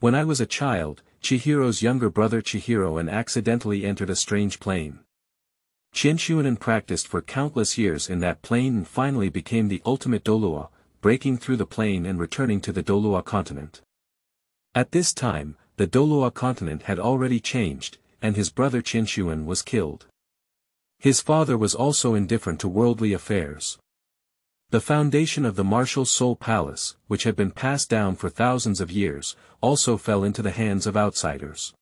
When I was a child, Chihiro's younger brother Chihiro and accidentally entered a strange plane. Qinshuinen practiced for countless years in that plane and finally became the ultimate Douluo, breaking through the plane and returning to the Douluo continent. At this time, the Douluo continent had already changed, and his brother Qinshuin was killed. His father was also indifferent to worldly affairs. The foundation of the martial Soul Palace, which had been passed down for thousands of years, also fell into the hands of outsiders.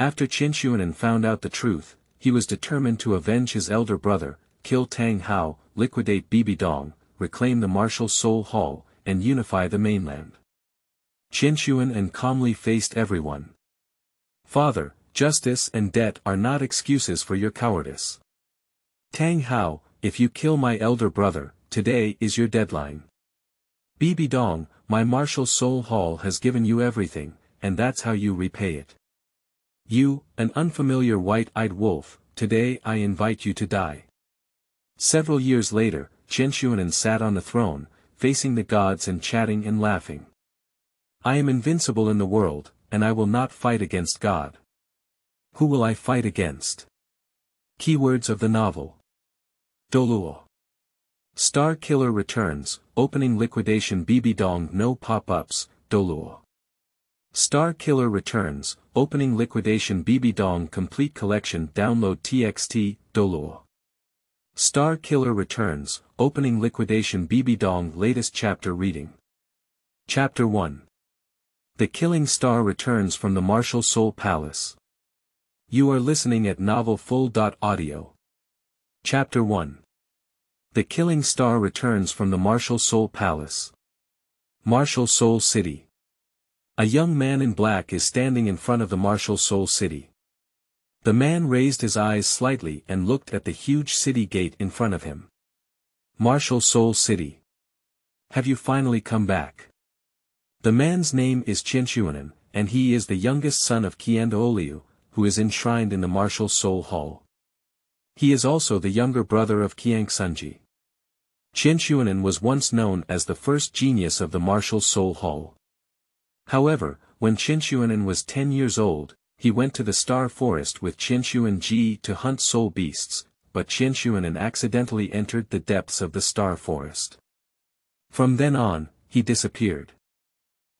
After Qinshuinen found out the truth, he was determined to avenge his elder brother, kill Tang Hao, liquidate Bibi Dong, reclaim the martial Soul Hall, and unify the mainland. Qinshuinen calmly faced everyone. Father, justice and debt are not excuses for your cowardice. Tang Hao, if you kill my elder brother, today is your deadline. Bibi Dong, my martial soul hall has given you everything, and that's how you repay it. You, an unfamiliar white-eyed wolf, today I invite you to die. Several years later, Chen Qinshuinen sat on the throne, facing the gods and chatting and laughing. I am invincible in the world, and I will not fight against God. Who will I fight against? Keywords of the novel. Douluo. Star Killer returns, opening liquidation Bibi Dong no pop-ups, Douluo. Star Killer returns, opening liquidation Bibi Dong complete collection download TXT, Douluo. Star Killer returns, opening liquidation Bibi Dong latest chapter reading. Chapter 1 The Killing Star returns from the Martial Soul Palace. You are listening at Novel Full. Audio. Chapter 1 the Killing Star returns from the Martial Soul Palace. Martial Soul City. A young man in black is standing in front of the Martial Soul City. The man raised his eyes slightly and looked at the huge city gate in front of him. Martial Soul City. Have you finally come back? The man's name is Qinshuinen, and he is the youngest son of Qian Oliu, who is enshrined in the Martial Soul Hall. He is also the younger brother of Qiang Sunji. Qinshuinen was once known as the first genius of the martial soul hall. However, when Qinshuinen was 10 years old, he went to the Star Forest with Qinshuin Ji to hunt soul beasts, but Qinshuinen accidentally entered the depths of the Star Forest. From then on, he disappeared.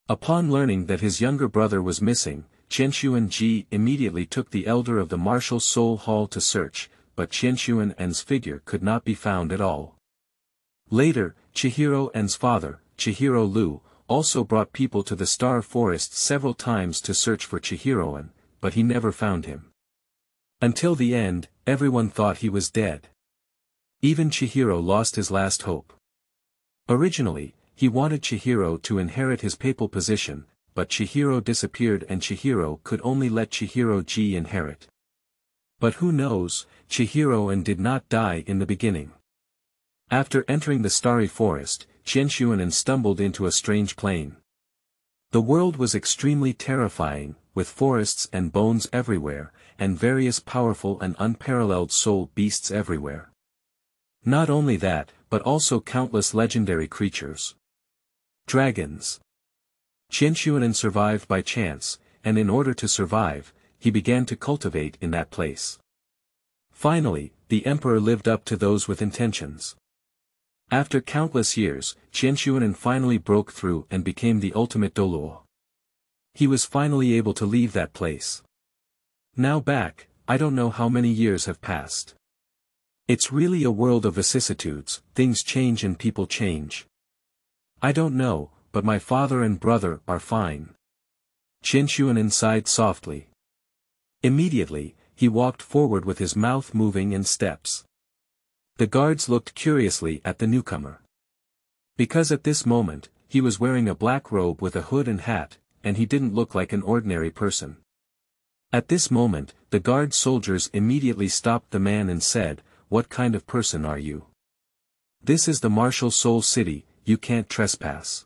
Upon learning that his younger brother was missing, Qinshuin Ji immediately took the elder of the martial soul hall to search, but Qinshuinen's figure could not be found at all. Later, Chihiro and's father, Chihiro Lu, also brought people to the Star Forest several times to search for Chihiroan, but he never found him. Until the end, everyone thought he was dead. Even Chihiro lost his last hope. Originally, he wanted Chihiro to inherit his papal position, but Chihiro disappeared and Chihiro could only let Chihiro Ji inherit. But who knows, Chihiro and did not die in the beginning. After entering the starry forest, Qinshuinen stumbled into a strange plain. The world was extremely terrifying, with forests and bones everywhere, and various powerful and unparalleled soul beasts everywhere. Not only that, but also countless legendary creatures. Dragons. Qinshuinen survived by chance, and in order to survive, he began to cultivate in that place. Finally, the emperor lived up to those with intentions. After countless years, Qinshuinen finally broke through and became the ultimate Douluo. He was finally able to leave that place. Now back, I don't know how many years have passed. It's really a world of vicissitudes, things change and people change. I don't know, but my father and brother are fine. Qinshuinen sighed softly. Immediately, he walked forward with his mouth moving in steps. The guards looked curiously at the newcomer. Because at this moment, he was wearing a black robe with a hood and hat, and he didn't look like an ordinary person. At this moment, the guard soldiers immediately stopped the man and said, What kind of person are you? This is the martial soul city, you can't trespass.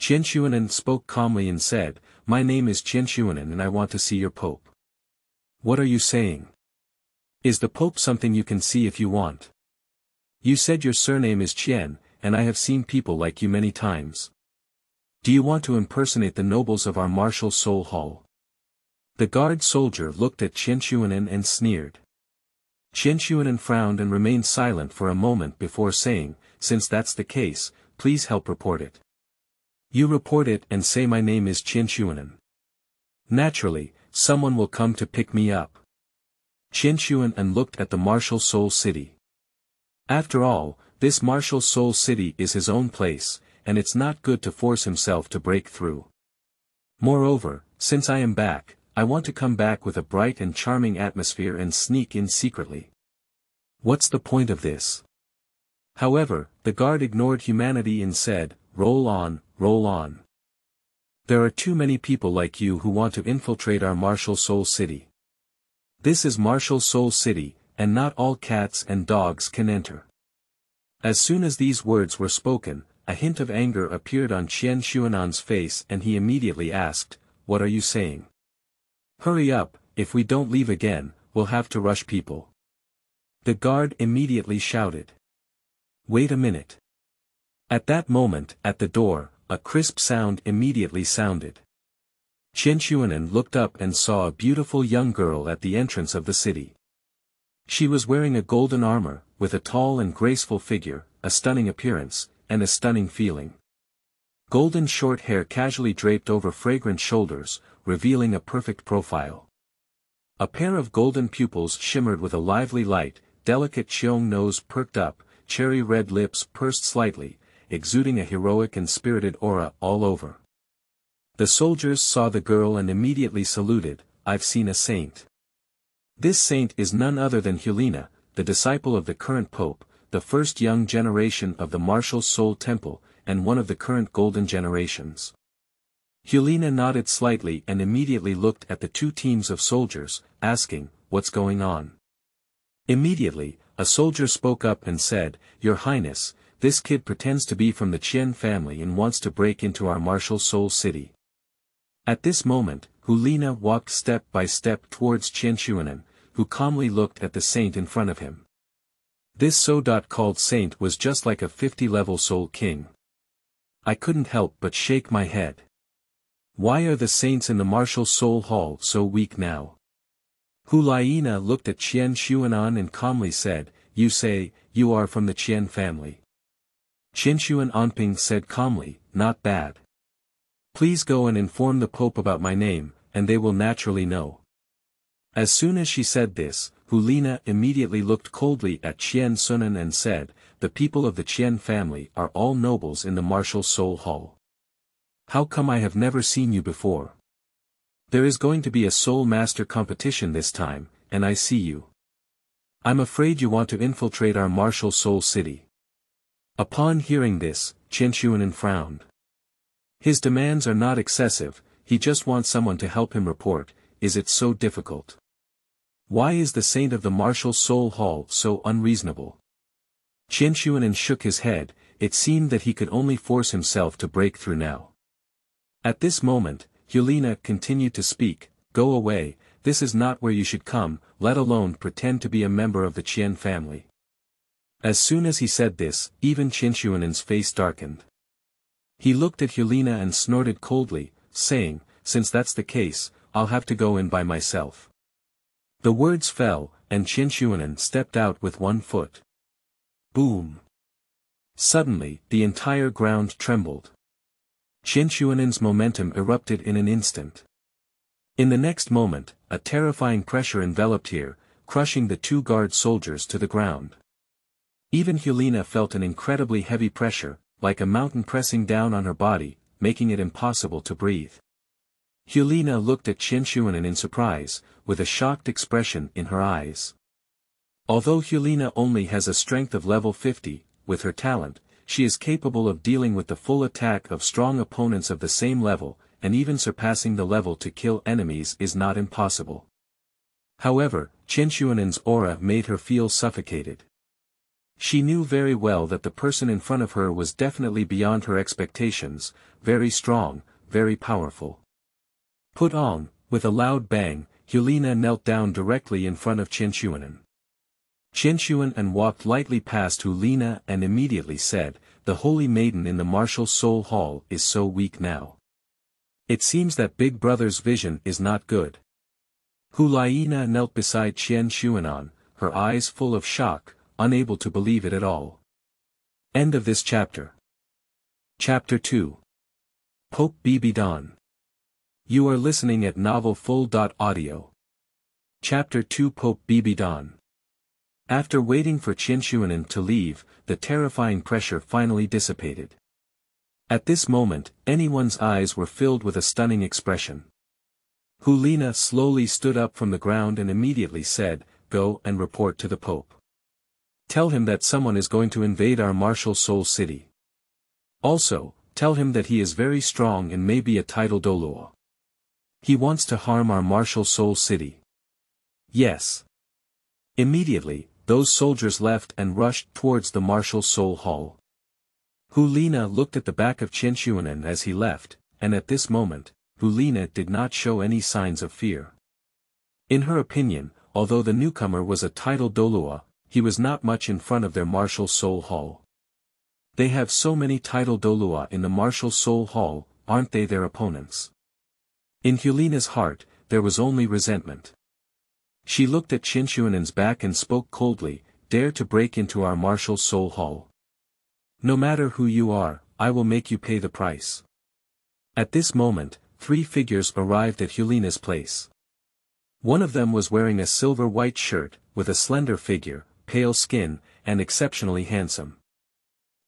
Qinshuinen spoke calmly and said, My name is Qinshuinen and I want to see your pope. What are you saying? Is the pope something you can see if you want? You said your surname is Qian, and I have seen people like you many times. Do you want to impersonate the nobles of our martial soul hall? The guard soldier looked at Qianxuanan and sneered. Qianxuanan frowned and remained silent for a moment before saying, since that's the case, please help report it. You report it and say my name is Qianxuanan. Naturally, someone will come to pick me up. Qianxuanan looked at the martial soul city. After all, this martial soul city is his own place, and it's not good to force himself to break through. Moreover, since I am back, I want to come back with a bright and charming atmosphere and sneak in secretly. What's the point of this? However, the guard ignored humanity and said, roll on, roll on. There are too many people like you who want to infiltrate our martial soul city. This is martial soul city, and not all cats and dogs can enter. As soon as these words were spoken, a hint of anger appeared on Qianxuanan's face and he immediately asked, What are you saying? Hurry up, if we don't leave again, we'll have to rush people. The guard immediately shouted. Wait a minute. At that moment, at the door, a crisp sound immediately sounded. Qianxuanan looked up and saw a beautiful young girl at the entrance of the city. She was wearing a golden armor, with a tall and graceful figure, a stunning appearance, and a stunning feeling. Golden short hair casually draped over fragrant shoulders, revealing a perfect profile. A pair of golden pupils shimmered with a lively light, delicate cheong nose perked up, cherry red lips pursed slightly, exuding a heroic and spirited aura all over. The soldiers saw the girl and immediately saluted, I've seen a saint. This saint is none other than Helena, the disciple of the current pope, the first young generation of the martial soul temple, and one of the current golden generations. Helena nodded slightly and immediately looked at the two teams of soldiers, asking, what's going on? Immediately, a soldier spoke up and said, Your Highness, this kid pretends to be from the Qian family and wants to break into our martial soul city. At this moment, Hulina walked step by step towards Qianxuanan, who calmly looked at the saint in front of him. This so-called saint was just like a 50-level soul king. I couldn't help but shake my head. Why are the saints in the martial soul hall so weak now? Hulaina looked at Qianxuanan and calmly said, You say, you are from the Qian family. Qianxuan Anping said calmly, Not bad. Please go and inform the Pope about my name, and they will naturally know. As soon as she said this, Hulina immediately looked coldly at Qian Sunan and said, The people of the Qian family are all nobles in the martial soul hall. How come I have never seen you before? There is going to be a soul master competition this time, and I see you. I'm afraid you want to infiltrate our martial soul city. Upon hearing this, Qianxuanan frowned. His demands are not excessive, he just wants someone to help him report, is it so difficult? Why is the saint of the martial soul hall so unreasonable? Qianxuanan shook his head, it seemed that he could only force himself to break through now. At this moment, Helena continued to speak, go away, this is not where you should come, let alone pretend to be a member of the Qian family. As soon as he said this, even Qianxuanan's face darkened. He looked at Helena and snorted coldly, saying, since that's the case, I'll have to go in by myself. The words fell, and Qianxuanan stepped out with one foot. Boom! Suddenly, the entire ground trembled. Qianxuanan's momentum erupted in an instant. In the next moment, a terrifying pressure enveloped here, crushing the two guard soldiers to the ground. Even Helena felt an incredibly heavy pressure, like a mountain pressing down on her body, making it impossible to breathe. Helena looked at Qianxuanan in surprise, with a shocked expression in her eyes. Although Helena only has a strength of level 50, with her talent, she is capable of dealing with the full attack of strong opponents of the same level, and even surpassing the level to kill enemies is not impossible. However, Qianxuanan's aura made her feel suffocated. She knew very well that the person in front of her was definitely beyond her expectations, very strong, very powerful. Put on, with a loud bang, Helena knelt down directly in front of Qianxuanan. Qianxuanan walked lightly past Hulina and immediately said, the holy maiden in the martial soul hall is so weak now. It seems that Big Brother's vision is not good. Hulaina knelt beside Qian Xuanan, her eyes full of shock, unable to believe it at all. End of this chapter. Chapter 2 Pope Bibidon You are listening at novelfull.audio. Chapter 2 Pope Bibidon After waiting for Qinshuanan to leave, the terrifying pressure finally dissipated. At this moment, anyone's eyes were filled with a stunning expression. Hulina slowly stood up from the ground and immediately said, Go and report to the Pope. Tell him that someone is going to invade our martial soul city. Also, tell him that he is very strong and may be a tidal Douluo. He wants to harm our martial soul city. Yes. Immediately, those soldiers left and rushed towards the martial soul hall. Hulina looked at the back of Qinshuanan as he left, and at this moment, Hulina did not show any signs of fear. In her opinion, although the newcomer was a tidal Douluo, he was not much in front of their martial soul hall. They have so many title Douluo in the martial soul hall, aren't they their opponents? In Hulina's heart, there was only resentment. She looked at Qinshuanan's back and spoke coldly, dare to break into our martial soul hall. No matter who you are, I will make you pay the price. At this moment, three figures arrived at Hulina's place. One of them was wearing a silver white shirt, with a slender figure, pale skin, and exceptionally handsome.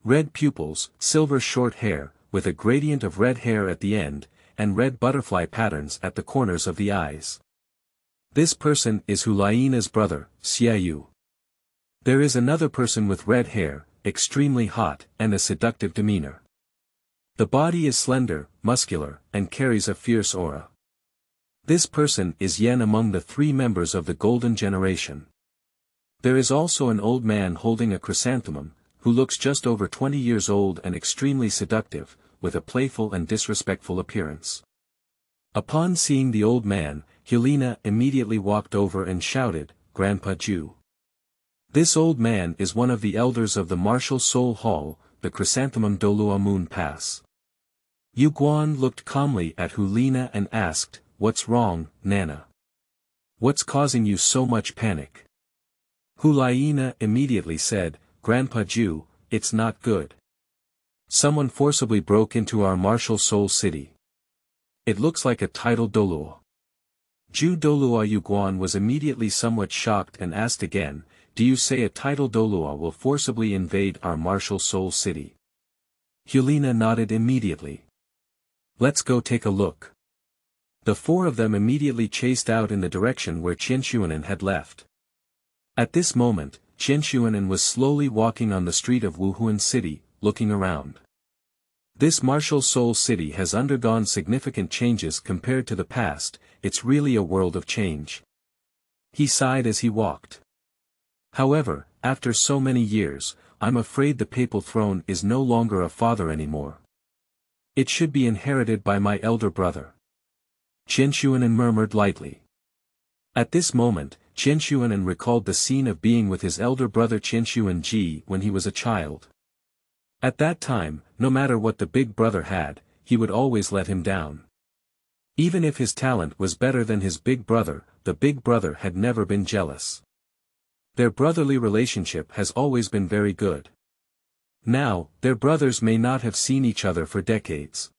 Red pupils, silver short hair, with a gradient of red hair at the end, and red butterfly patterns at the corners of the eyes. This person is Hulaina's brother, Xiaoyu. There is another person with red hair, extremely hot, and a seductive demeanor. The body is slender, muscular, and carries a fierce aura. This person is Yen among the three members of the Golden Generation. There is also an old man holding a chrysanthemum, who looks just over 20 years old and extremely seductive, with a playful and disrespectful appearance. Upon seeing the old man, Helena immediately walked over and shouted, Grandpa Ju. This old man is one of the elders of the Martial Soul Hall, the Chrysanthemum Douluo Moon Pass. Yu Guan looked calmly at Hulina and asked, What's wrong, Nana? What's causing you so much panic? Hulaina immediately said, Grandpa Ju, it's not good. Someone forcibly broke into our martial soul city. It looks like a tidal Douluo. Ju Douluo Yuguan was immediately somewhat shocked and asked again, do you say a tidal Douluo will forcibly invade our martial soul city? Hulina nodded immediately. Let's go take a look. The four of them immediately chased out in the direction where Qinshuanan had left. At this moment, Qinshuanan was slowly walking on the street of Wuhun City, looking around. This martial soul city has undergone significant changes compared to the past, it's really a world of change. He sighed as he walked. However, after so many years, I'm afraid the papal throne is no longer a father anymore. It should be inherited by my elder brother. Qinshuanan murmured lightly. At this moment, Qinshuanan recalled the scene of being with his elder brother Qinshuan Ji when he was a child. At that time, no matter what the big brother had, he would always let him down. Even if his talent was better than his big brother, the big brother had never been jealous. Their brotherly relationship has always been very good. Now, their brothers may not have seen each other for decades.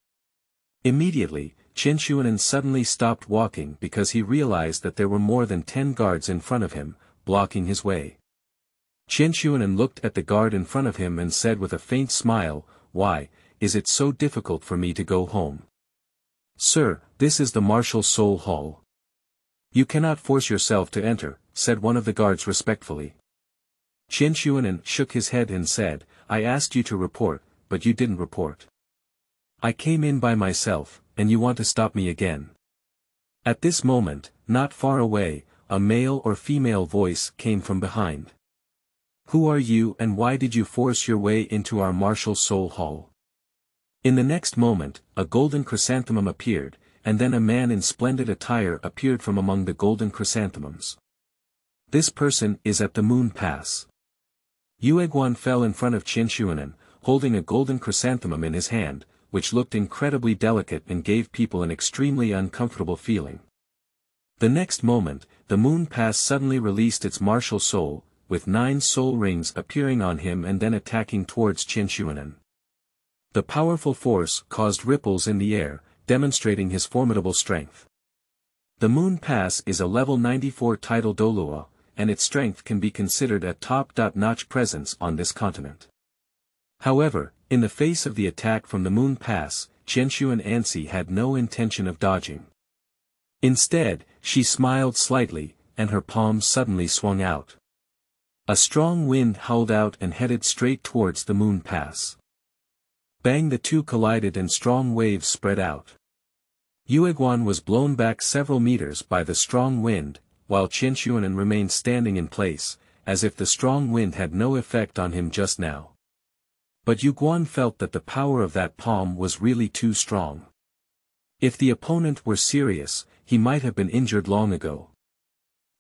Immediately, Qinshuanan suddenly stopped walking because he realized that there were more than ten guards in front of him, blocking his way. Qinshuanan looked at the guard in front of him and said with a faint smile, Why, is it so difficult for me to go home? Sir, this is the martial soul hall. You cannot force yourself to enter, said one of the guards respectfully. Qinshuanan shook his head and said, I asked you to report, but you didn't report. I came in by myself, and you want to stop me again. At this moment, not far away, a male or female voice came from behind. Who are you and why did you force your way into our martial soul hall? In the next moment, a golden chrysanthemum appeared, and then a man in splendid attire appeared from among the golden chrysanthemums. This person is at the moon pass. Yueguan fell in front of Qinshuanan, holding a golden chrysanthemum in his hand, which looked incredibly delicate and gave people an extremely uncomfortable feeling. The next moment, the moon pass suddenly released its martial soul, with nine soul rings appearing on him and then attacking towards Qianshuanan. The powerful force caused ripples in the air, demonstrating his formidable strength. The Moon Pass is a level 94 tidal Douluo, and its strength can be considered a top-notch presence on this continent. However, in the face of the attack from the Moon Pass, Qianshuan Ansi had no intention of dodging. Instead, she smiled slightly, and her palms suddenly swung out. A strong wind howled out and headed straight towards the Moon Pass. Bang the two collided and strong waves spread out. Yueguan was blown back several meters by the strong wind, while Qianshuanan remained standing in place, as if the strong wind had no effect on him just now. But Yu Guan felt that the power of that palm was really too strong. If the opponent were serious, he might have been injured long ago.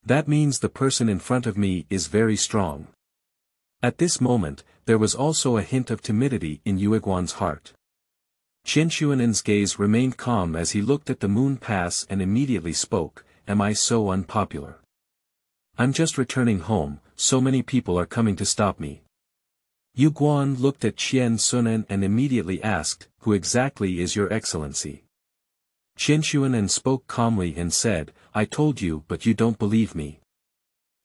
That means the person in front of me is very strong. At this moment, there was also a hint of timidity in Yueguan's heart. Qianshuanan's gaze remained calm as he looked at the moon pass and immediately spoke, am I so unpopular? I'm just returning home, so many people are coming to stop me. Yu Guan looked at Qian Sunan and immediately asked, Who exactly is your excellency? Qianshuanan spoke calmly and said, I told you but you don't believe me.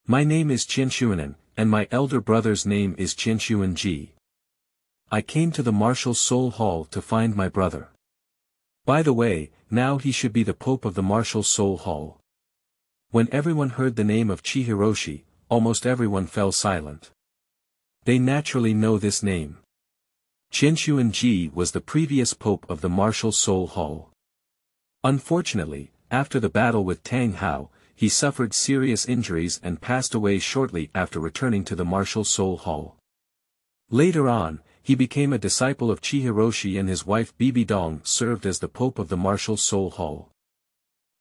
My name is Qianshuanan, and my elder brother's name is Qianshuan Ji. I came to the Martial Soul Hall to find my brother. By the way, now he should be the Pope of the Martial Soul Hall. When everyone heard the name of Chihiroshi, almost everyone fell silent. They naturally know this name. Qianshuan Ji was the previous Pope of the Martial Soul Hall. Unfortunately, after the battle with Tang Hao, he suffered serious injuries and passed away shortly after returning to the Martial Soul Hall. Later on, he became a disciple of Chihiroshi and his wife Bibi Dong served as the Pope of the Martial Soul Hall.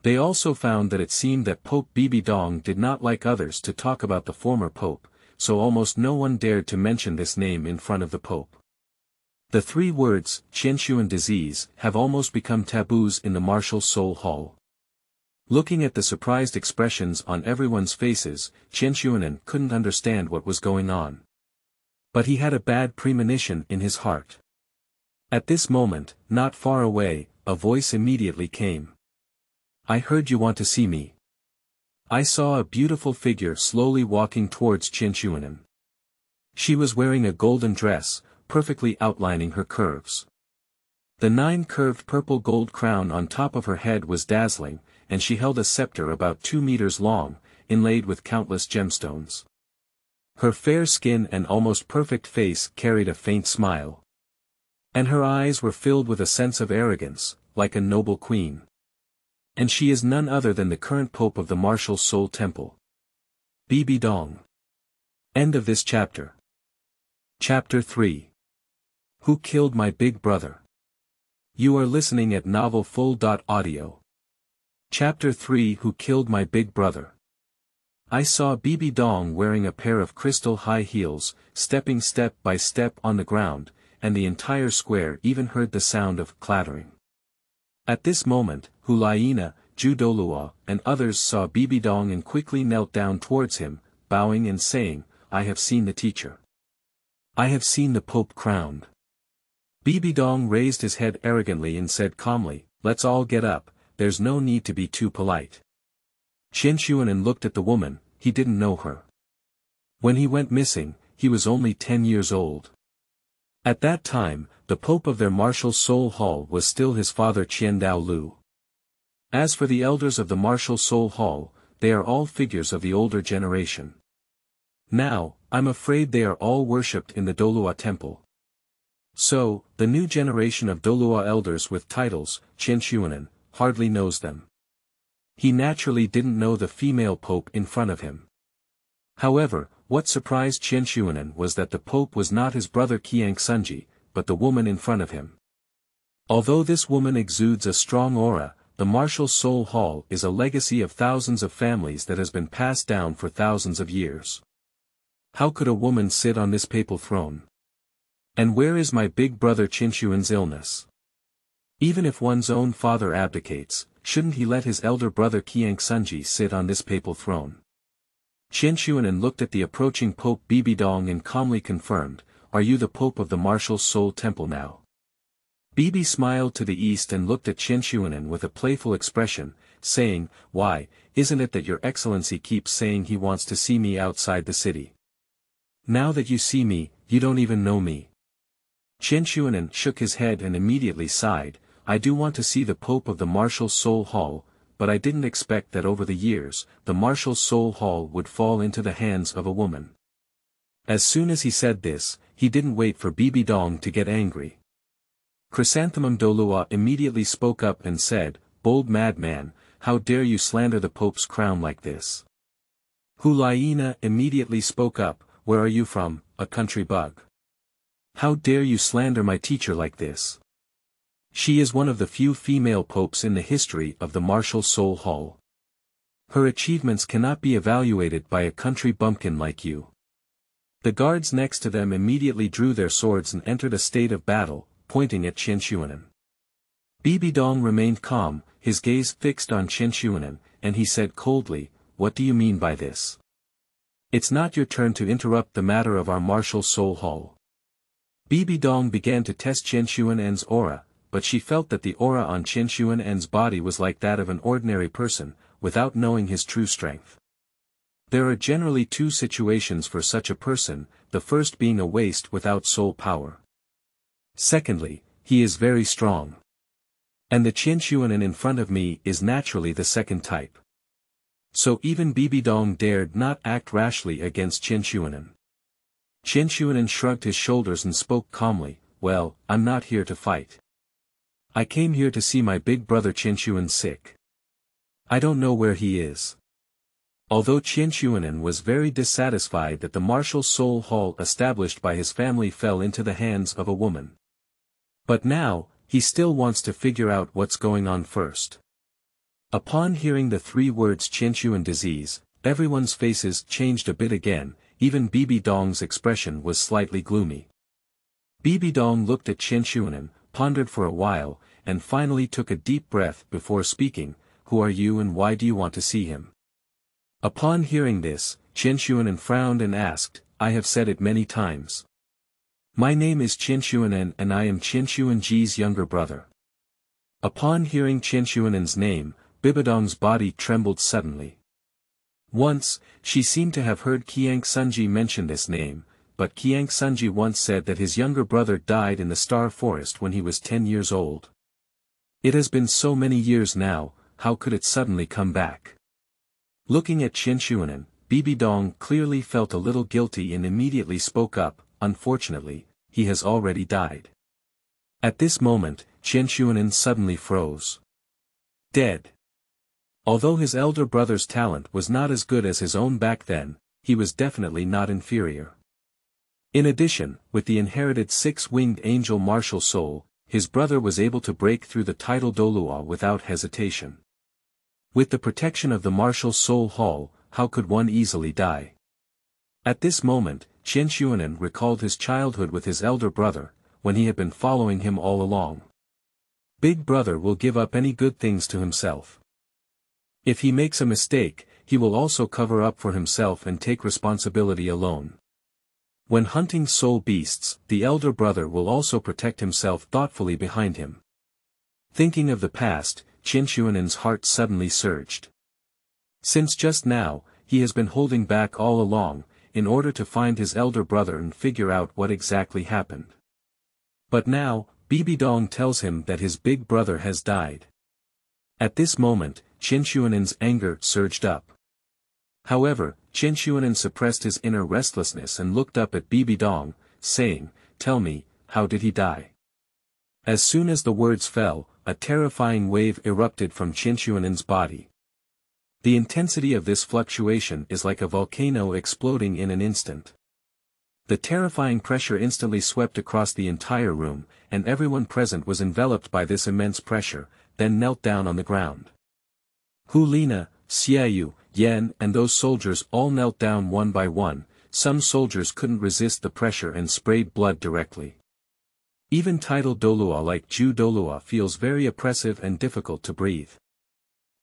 They also found that it seemed that Pope Bibi Dong did not like others to talk about the former Pope, so almost no one dared to mention this name in front of the Pope. The three words, Qianshuan disease, have almost become taboos in the Martial Soul Hall. Looking at the surprised expressions on everyone's faces, Qianshuanan couldn't understand what was going on. But he had a bad premonition in his heart. At this moment, not far away, a voice immediately came. I heard you want to see me. I saw a beautiful figure slowly walking towards Qianshuanan. She was wearing a golden dress, perfectly outlining her curves. The nine-curved purple gold crown on top of her head was dazzling, and she held a scepter about two meters long, inlaid with countless gemstones. Her fair skin and almost perfect face carried a faint smile. And her eyes were filled with a sense of arrogance, like a noble queen. And she is none other than the current pope of the Martial Soul Temple. Bibi Dong. End of this chapter. Chapter 3. Who Killed My Big Brother? You are listening at novelfull.audio. Chapter 3 Who Killed My Big Brother? I saw Bibi Dong wearing a pair of crystal high heels, stepping step by step on the ground, and the entire square even heard the sound of clattering. At this moment, Hulayina, Judolua, and others saw Bibi Dong and quickly knelt down towards him, bowing and saying, I have seen the teacher. I have seen the Pope crowned. Bibi Dong raised his head arrogantly and said calmly, Let's all get up, there's no need to be too polite. Qianshuanan looked at the woman, he didn't know her. When he went missing, he was only ten years old. At that time, the pope of their martial soul hall was still his father Qian Dao Lu. As for the elders of the martial soul hall, they are all figures of the older generation. Now, I'm afraid they are all worshipped in the Douluo temple. So, the new generation of Douluo elders with titles, Qianshuanan, hardly knows them he naturally didn't know the female pope in front of him. However, what surprised Qianshuanan was that the pope was not his brother Qiang Sunji, but the woman in front of him. Although this woman exudes a strong aura, the Martial Soul Hall is a legacy of thousands of families that has been passed down for thousands of years. How could a woman sit on this papal throne? And where is my big brother Qinshuan's illness? Even if one's own father abdicates, shouldn't he let his elder brother Qiang Sunji sit on this papal throne? Qian looked at the approaching Pope Bibidong and calmly confirmed, Are you the Pope of the Martial Soul Temple now? Bibi smiled to the east and looked at Shuanan with a playful expression, saying, Why, isn't it that your excellency keeps saying he wants to see me outside the city? Now that you see me, you don't even know me. Shuanan shook his head and immediately sighed, I do want to see the Pope of the Martial Soul Hall, but I didn't expect that over the years, the Martial Soul Hall would fall into the hands of a woman. As soon as he said this, he didn't wait for Bibi Dong to get angry. Chrysanthemum Douluo immediately spoke up and said, Bold madman, how dare you slander the Pope's crown like this? Hulayina immediately spoke up, Where are you from, a country bug? How dare you slander my teacher like this? She is one of the few female popes in the history of the Martial Soul Hall. Her achievements cannot be evaluated by a country bumpkin like you. The guards next to them immediately drew their swords and entered a state of battle, pointing at Chen Shuanan. Bibi Dong remained calm, his gaze fixed on Chen Shuanan, and he said coldly, What do you mean by this? It's not your turn to interrupt the matter of our martial soul hall. Bibi Dong began to test Chen Shuanan's aura, but she felt that the aura on Xuan's body was like that of an ordinary person, without knowing his true strength. There are generally two situations for such a person, the first being a waste without soul power. Secondly, he is very strong. And the Chen Xuanan in front of me is naturally the second type. So even Bibi Dong dared not act rashly against Chen Xuanan. Chen Xuanan shrugged his shoulders and spoke calmly, well, I'm not here to fight. I came here to see my big brother Qinshuan sick. I don't know where he is. Although Qinshuanan was very dissatisfied that the martial soul hall established by his family fell into the hands of a woman. But now, he still wants to figure out what's going on first. Upon hearing the three words Qinshuan disease, everyone's faces changed a bit again, even Bibi Dong's expression was slightly gloomy. Bibi Dong looked at Qinshuanan, pondered for a while, and finally took a deep breath before speaking, Who are you and why do you want to see him? Upon hearing this, Chen Xuanan frowned and asked, I have said it many times. My name is Chen Xuanan and I am Chen Xuanji's younger brother. Upon hearing Chen Xuanan's name, Bibidong's body trembled suddenly. Once, she seemed to have heard Qiang Sunji mention this name, but Qiang Sunji once said that his younger brother died in the Star Forest when he was 10 years old. It has been so many years now, how could it suddenly come back? Looking at Chen Xuanan, Bibi Dong clearly felt a little guilty and immediately spoke up, unfortunately, he has already died. At this moment, Chen Xuanan suddenly froze. Dead. Although his elder brother's talent was not as good as his own back then, he was definitely not inferior. In addition, with the inherited six-winged angel martial soul, his brother was able to break through the title Douluo without hesitation. With the protection of the martial soul hall, how could one easily die? At this moment, Chen Xuanan recalled his childhood with his elder brother, when he had been following him all along. Big brother will give up any good things to himself. If he makes a mistake, he will also cover up for himself and take responsibility alone. When hunting soul beasts, the elder brother will also protect himself thoughtfully behind him. Thinking of the past, Qinshuanen's heart suddenly surged. Since just now, he has been holding back all along, in order to find his elder brother and figure out what exactly happened. But now, Bibi Dong tells him that his big brother has died. At this moment, Qinshuanen's anger surged up. However, Xuanan suppressed his inner restlessness and looked up at Bibi Dong, saying, Tell me, how did he die? As soon as the words fell, a terrifying wave erupted from Chen Xuanan's body. The intensity of this fluctuation is like a volcano exploding in an instant. The terrifying pressure instantly swept across the entire room, and everyone present was enveloped by this immense pressure, then knelt down on the ground. Hu Lina, Xiaoyu, Yan and those soldiers all knelt down one by one, some soldiers couldn't resist the pressure and sprayed blood directly. Even title Douluo like Ju Douluo feels very oppressive and difficult to breathe.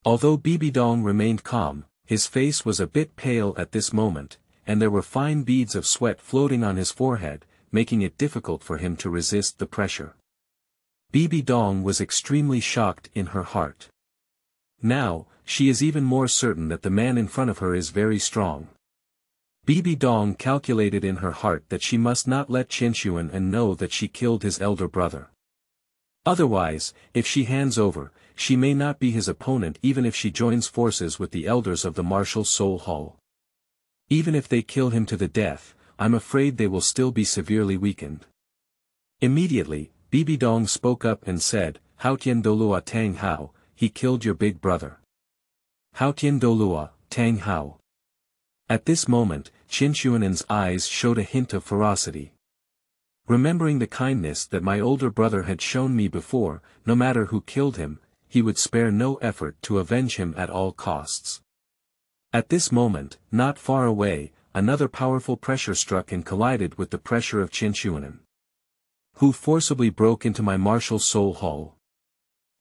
Although Bibidong remained calm, his face was a bit pale at this moment, and there were fine beads of sweat floating on his forehead, making it difficult for him to resist the pressure. Bibi Dong was extremely shocked in her heart. Now, she is even more certain that the man in front of her is very strong. Bibi Dong calculated in her heart that she must not let Qinshuan and know that she killed his elder brother. Otherwise, if she hands over, she may not be his opponent even if she joins forces with the elders of the martial soul hall. Even if they kill him to the death, I'm afraid they will still be severely weakened. Immediately, Bibi Dong spoke up and said, Hao Tian Douluo Tang Hao, he killed your big brother. Hao Tian Douluo, Tang Hao. At this moment, Qin Xuanen's eyes showed a hint of ferocity. Remembering the kindness that my older brother had shown me before, no matter who killed him, he would spare no effort to avenge him at all costs. At this moment, not far away, another powerful pressure struck and collided with the pressure of Qin Xuanen. Who forcibly broke into my martial soul hall.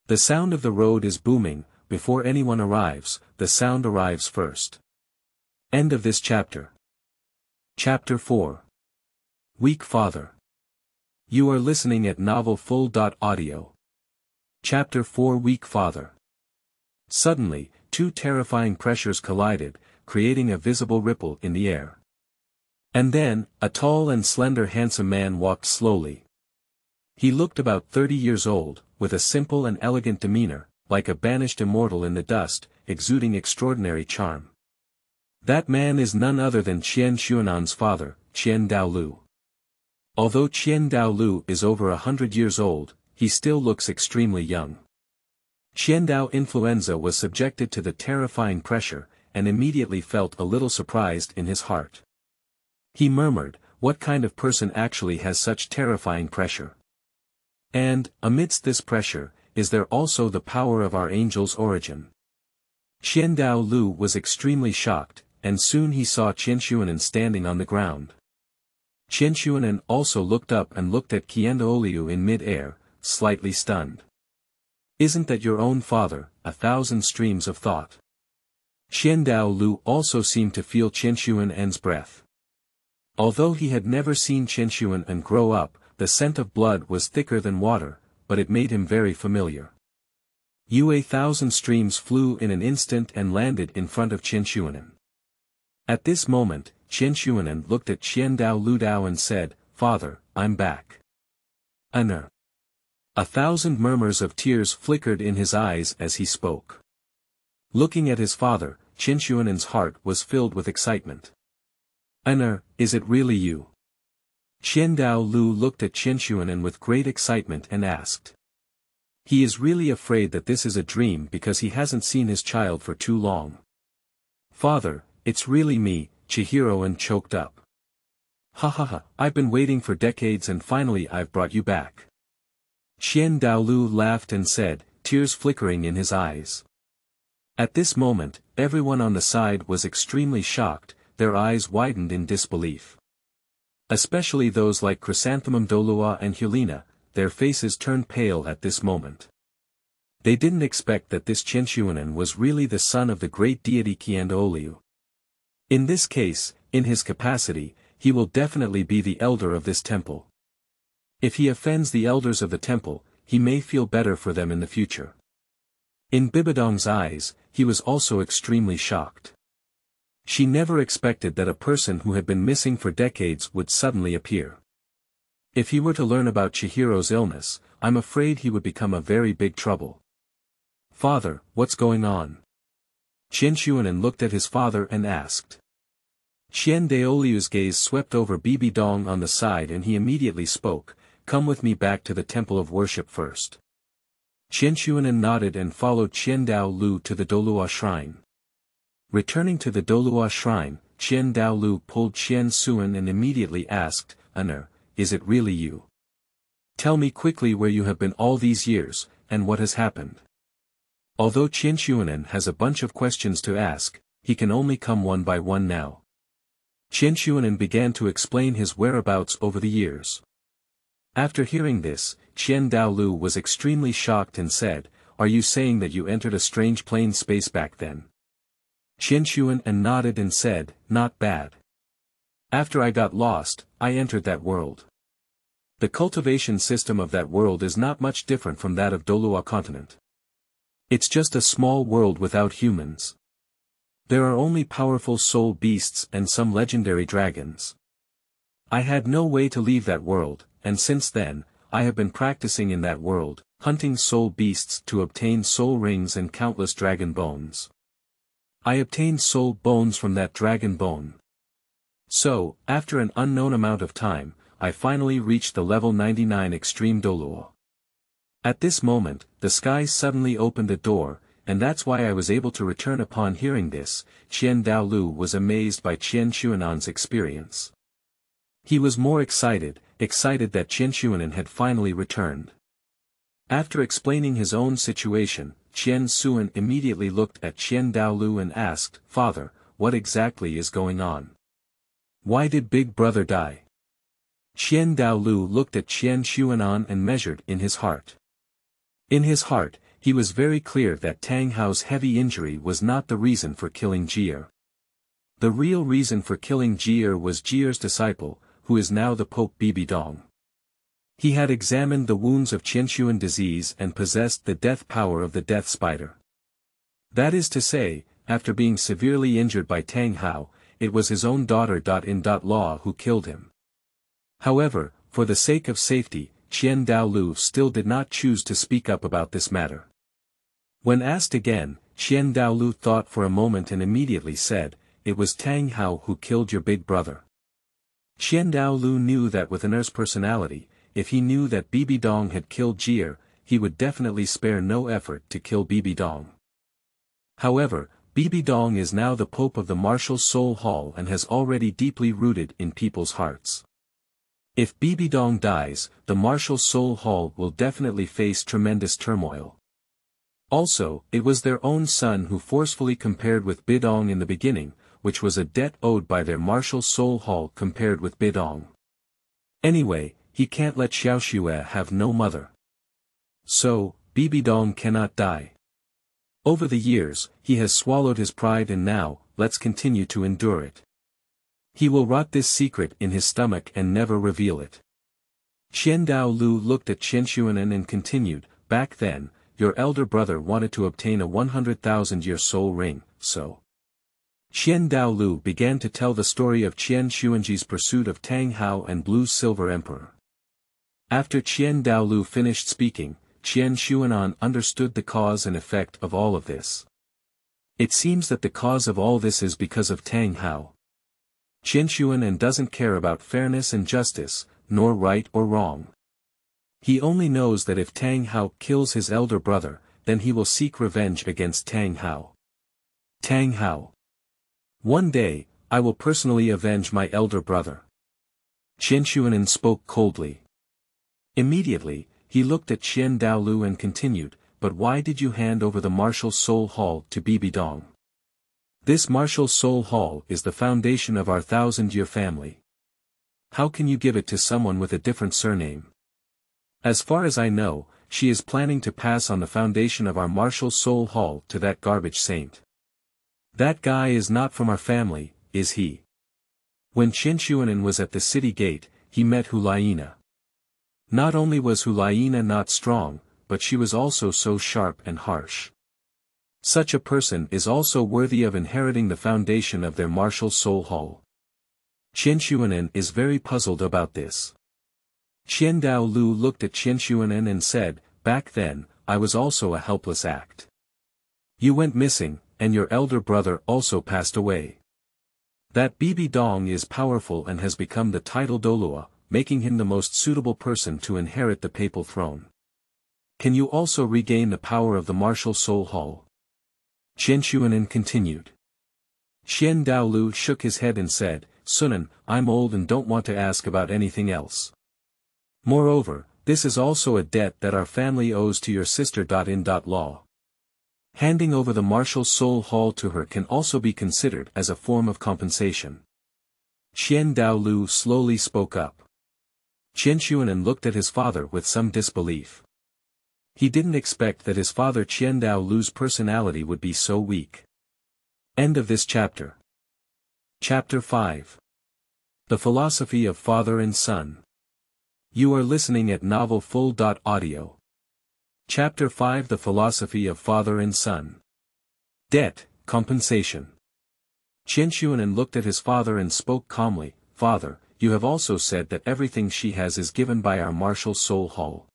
The sound of the road is booming, before anyone arrives, the sound arrives first. End of this chapter. Chapter 4 Weak Father. You are listening at novelfull.audio. Chapter 4 Weak Father. Suddenly, two terrifying pressures collided, creating a visible ripple in the air. And then, a tall and slender handsome man walked slowly. He looked about thirty years old, with a simple and elegant demeanor, like a banished immortal in the dust, exuding extraordinary charm. That man is none other than Qian Xuanan's father, Qian Daolu. Although Qian Daolu is over a hundred years old, he still looks extremely young. Qian Dao influenza was subjected to the terrifying pressure, and immediately felt a little surprised in his heart. He murmured, what kind of person actually has such terrifying pressure? And, amidst this pressure, is there also the power of our angel's origin? Qian Dao Lu was extremely shocked, and soon he saw Qinshuanan standing on the ground. Qinshuanan also looked up and looked at Qiandaoliu in mid-air, slightly stunned. Isn't that your own father, a thousand streams of thought? Qiandao Lu also seemed to feel Qinshuan's breath. Although he had never seen Qinshuan grow up, the scent of blood was thicker than water, but it made him very familiar. You a thousand streams flew in an instant and landed in front of Qinshuanan. At this moment, Qian Xuanan looked at Qian Dao Lu Dao and said, Father, I'm back. Anna. A thousand murmurs of tears flickered in his eyes as he spoke. Looking at his father, Qin Xuanan's heart was filled with excitement. Anna, is it really you? Qian Dao Lu looked at Qin Xuanan with great excitement and asked. He is really afraid that this is a dream because he hasn't seen his child for too long. Father, it's really me, Chihiro and choked up. Ha ha ha, I've been waiting for decades and finally I've brought you back. Xian Daolu laughed and said, tears flickering in his eyes. At this moment, everyone on the side was extremely shocked, their eyes widened in disbelief. Especially those like Chrysanthemum Douluo and Helena, their faces turned pale at this moment. They didn't expect that this Qinshuanan was really the son of the great deity Qiandaoliu. In this case, in his capacity, he will definitely be the elder of this temple. If he offends the elders of the temple, he may feel better for them in the future. In Bibidong's eyes, he was also extremely shocked. She never expected that a person who had been missing for decades would suddenly appear. If he were to learn about Chihiro's illness, I'm afraid he would become a very big trouble. Father, what's going on? Qian Xuanan looked at his father and asked. Qian Daoliu's gaze swept over Bibi Dong on the side and he immediately spoke, come with me back to the temple of worship first. Qian Xuanan nodded and followed Qian Dao Lu to the Douluo shrine. Returning to the Douluo shrine, Qian Dao Lu pulled Qian Suan and immediately asked, Aner, is it really you? Tell me quickly where you have been all these years, and what has happened. Although Qian Xuanan has a bunch of questions to ask, he can only come one by one now. Qian Xuanan began to explain his whereabouts over the years. After hearing this, Qian Daolu was extremely shocked and said, Are you saying that you entered a strange plane space back then? Qian Xuan nodded and said, Not bad. After I got lost, I entered that world. The cultivation system of that world is not much different from that of Douluo continent. It's just a small world without humans. There are only powerful soul beasts and some legendary dragons. I had no way to leave that world, and since then, I have been practicing in that world, hunting soul beasts to obtain soul rings and countless dragon bones. I obtained soul bones from that dragon bone. So, after an unknown amount of time, I finally reached the level 99 extreme Douluo. At this moment, the sky suddenly opened a door, and that's why I was able to return upon hearing this, Qian Dao Lu was amazed by Qian Xuanan's experience. He was more excited, excited that Qian Xuanan had finally returned. After explaining his own situation, Qian Xuan immediately looked at Qian Dao Lu and asked, Father, what exactly is going on? Why did Big Brother die? Qian Daolu looked at Qian Xuanan and measured in his heart. In his heart, he was very clear that Tang Hao's heavy injury was not the reason for killing Jie. The real reason for killing Jie was Jie's disciple, who is now the Pope Bibi Dong. He had examined the wounds of Qianshuan disease and possessed the death power of the death spider. That is to say, after being severely injured by Tang Hao, it was his own daughter. In Law who killed him. However, for the sake of safety, Qian Daolu still did not choose to speak up about this matter. When asked again, Qian Daolu thought for a moment and immediately said, it was Tang Hao who killed your big brother. Qian Daolu knew that with Er's personality, if he knew that Bibi Dong had killed Jie, he would definitely spare no effort to kill Bibi Dong. However, Bibi Dong is now the Pope of the Martial Soul Hall and has already deeply rooted in people's hearts. If Bibi Dong dies, the Martial Soul Hall will definitely face tremendous turmoil. Also, it was their own son who forcefully compared with Bidong in the beginning, which was a debt owed by their Martial Soul Hall compared with Bidong. Anyway, he can't let Xiaoxue have no mother. So, Bibi Dong cannot die. Over the years, he has swallowed his pride and now, let's continue to endure it. He will rot this secret in his stomach and never reveal it. Qian Dao Lu looked at Chen Xuanan and continued, back then, your elder brother wanted to obtain a 100,000-year soul ring, so. Qian Dao Lu began to tell the story of Qian Xuanji's pursuit of Tang Hao and Blue Silver Emperor. After Qian Dao Lu finished speaking, Qian Xuanan understood the cause and effect of all of this. It seems that the cause of all this is because of Tang Hao. Qinshuan doesn't care about fairness and justice, nor right or wrong. He only knows that if Tang Hao kills his elder brother, then he will seek revenge against Tang Hao. Tang Hao. One day, I will personally avenge my elder brother. Qinshuanan spoke coldly. Immediately, he looked at Qian Daolu and continued, but why did you hand over the martial soul hall to Bibi Dong? This martial soul hall is the foundation of our thousand-year family. How can you give it to someone with a different surname? As far as I know, she is planning to pass on the foundation of our martial soul hall to that garbage saint. That guy is not from our family, is he? When Qinshuanan was at the city gate, he met Hulayina. Not only was Hulayina not strong, but she was also so sharp and harsh. Such a person is also worthy of inheriting the foundation of their martial soul hall. Qian Xuanen is very puzzled about this. Qian Dao Lu looked at Qian Xuanen and said, back then, I was also a helpless act. You went missing, and your elder brother also passed away. That Bibi Dong is powerful and has become the title Douluo, making him the most suitable person to inherit the papal throne. Can you also regain the power of the martial soul hall? Qian Xuanan continued. Xian Daolu shook his head and said, Sunan, I'm old and don't want to ask about anything else. Moreover, this is also a debt that our family owes to your sister. In law. Handing over the martial soul hall to her can also be considered as a form of compensation. Qian Daolu slowly spoke up. Qian Xuanan looked at his father with some disbelief. He didn't expect that his father Qian Dao Lu's personality would be so weak. End of this chapter. Chapter 5 The Philosophy of Father and Son. You are listening at novelfull.audio. Chapter 5 The Philosophy of Father and Son. Debt, Compensation. Qian Xuanan looked at his father and spoke calmly, Father, you have also said that everything she has is given by our martial soul hall.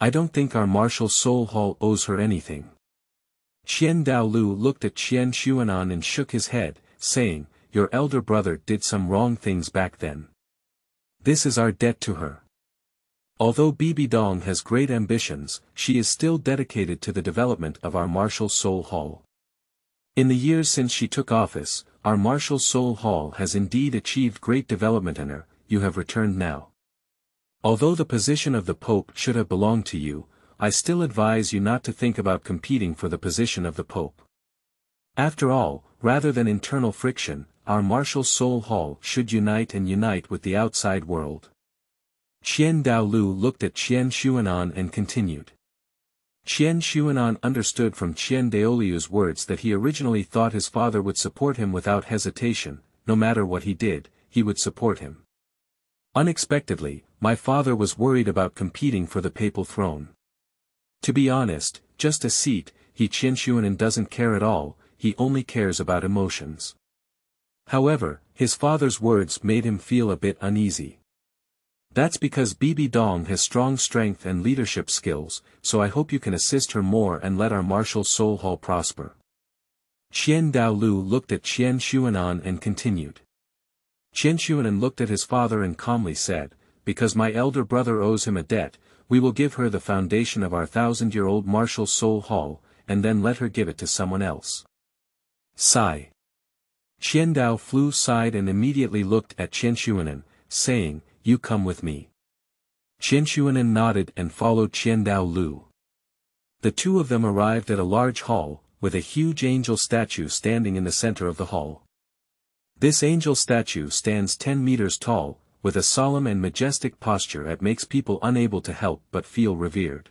I don't think our martial soul hall owes her anything. Qian Daolu looked at Qian Xuanan and shook his head, saying, Your elder brother did some wrong things back then. This is our debt to her. Although Bibi Dong has great ambitions, she is still dedicated to the development of our martial soul hall. In the years since she took office, our martial soul hall has indeed achieved great development in her, you have returned now. Although the position of the Pope should have belonged to you, I still advise you not to think about competing for the position of the Pope. After all, rather than internal friction, our martial soul hall should unite and unite with the outside world. Qian Daolu looked at Qian Xuanan and continued. Qian Xuanan understood from Qian Daoliu's words that he originally thought his father would support him without hesitation, no matter what he did, he would support him. Unexpectedly, my father was worried about competing for the papal throne. To be honest, just a seat, he Qian Xuanan doesn't care at all, he only cares about emotions. However, his father's words made him feel a bit uneasy. That's because Bibi Dong has strong strength and leadership skills, so I hope you can assist her more and let our martial soul hall prosper. Qian Daolu looked at Qian Xuanan and continued. Qian Xuanan looked at his father and calmly said, because my elder brother owes him a debt, we will give her the foundation of our thousand-year-old martial soul hall, and then let her give it to someone else. Sigh. Qian Dao flew sighed and immediately looked at Qian Xuanan, saying, you come with me. Qian Xuanan nodded and followed Qian Dao Lu. The two of them arrived at a large hall, with a huge angel statue standing in the center of the hall. This angel statue stands 10 meters tall, with a solemn and majestic posture that makes people unable to help but feel revered.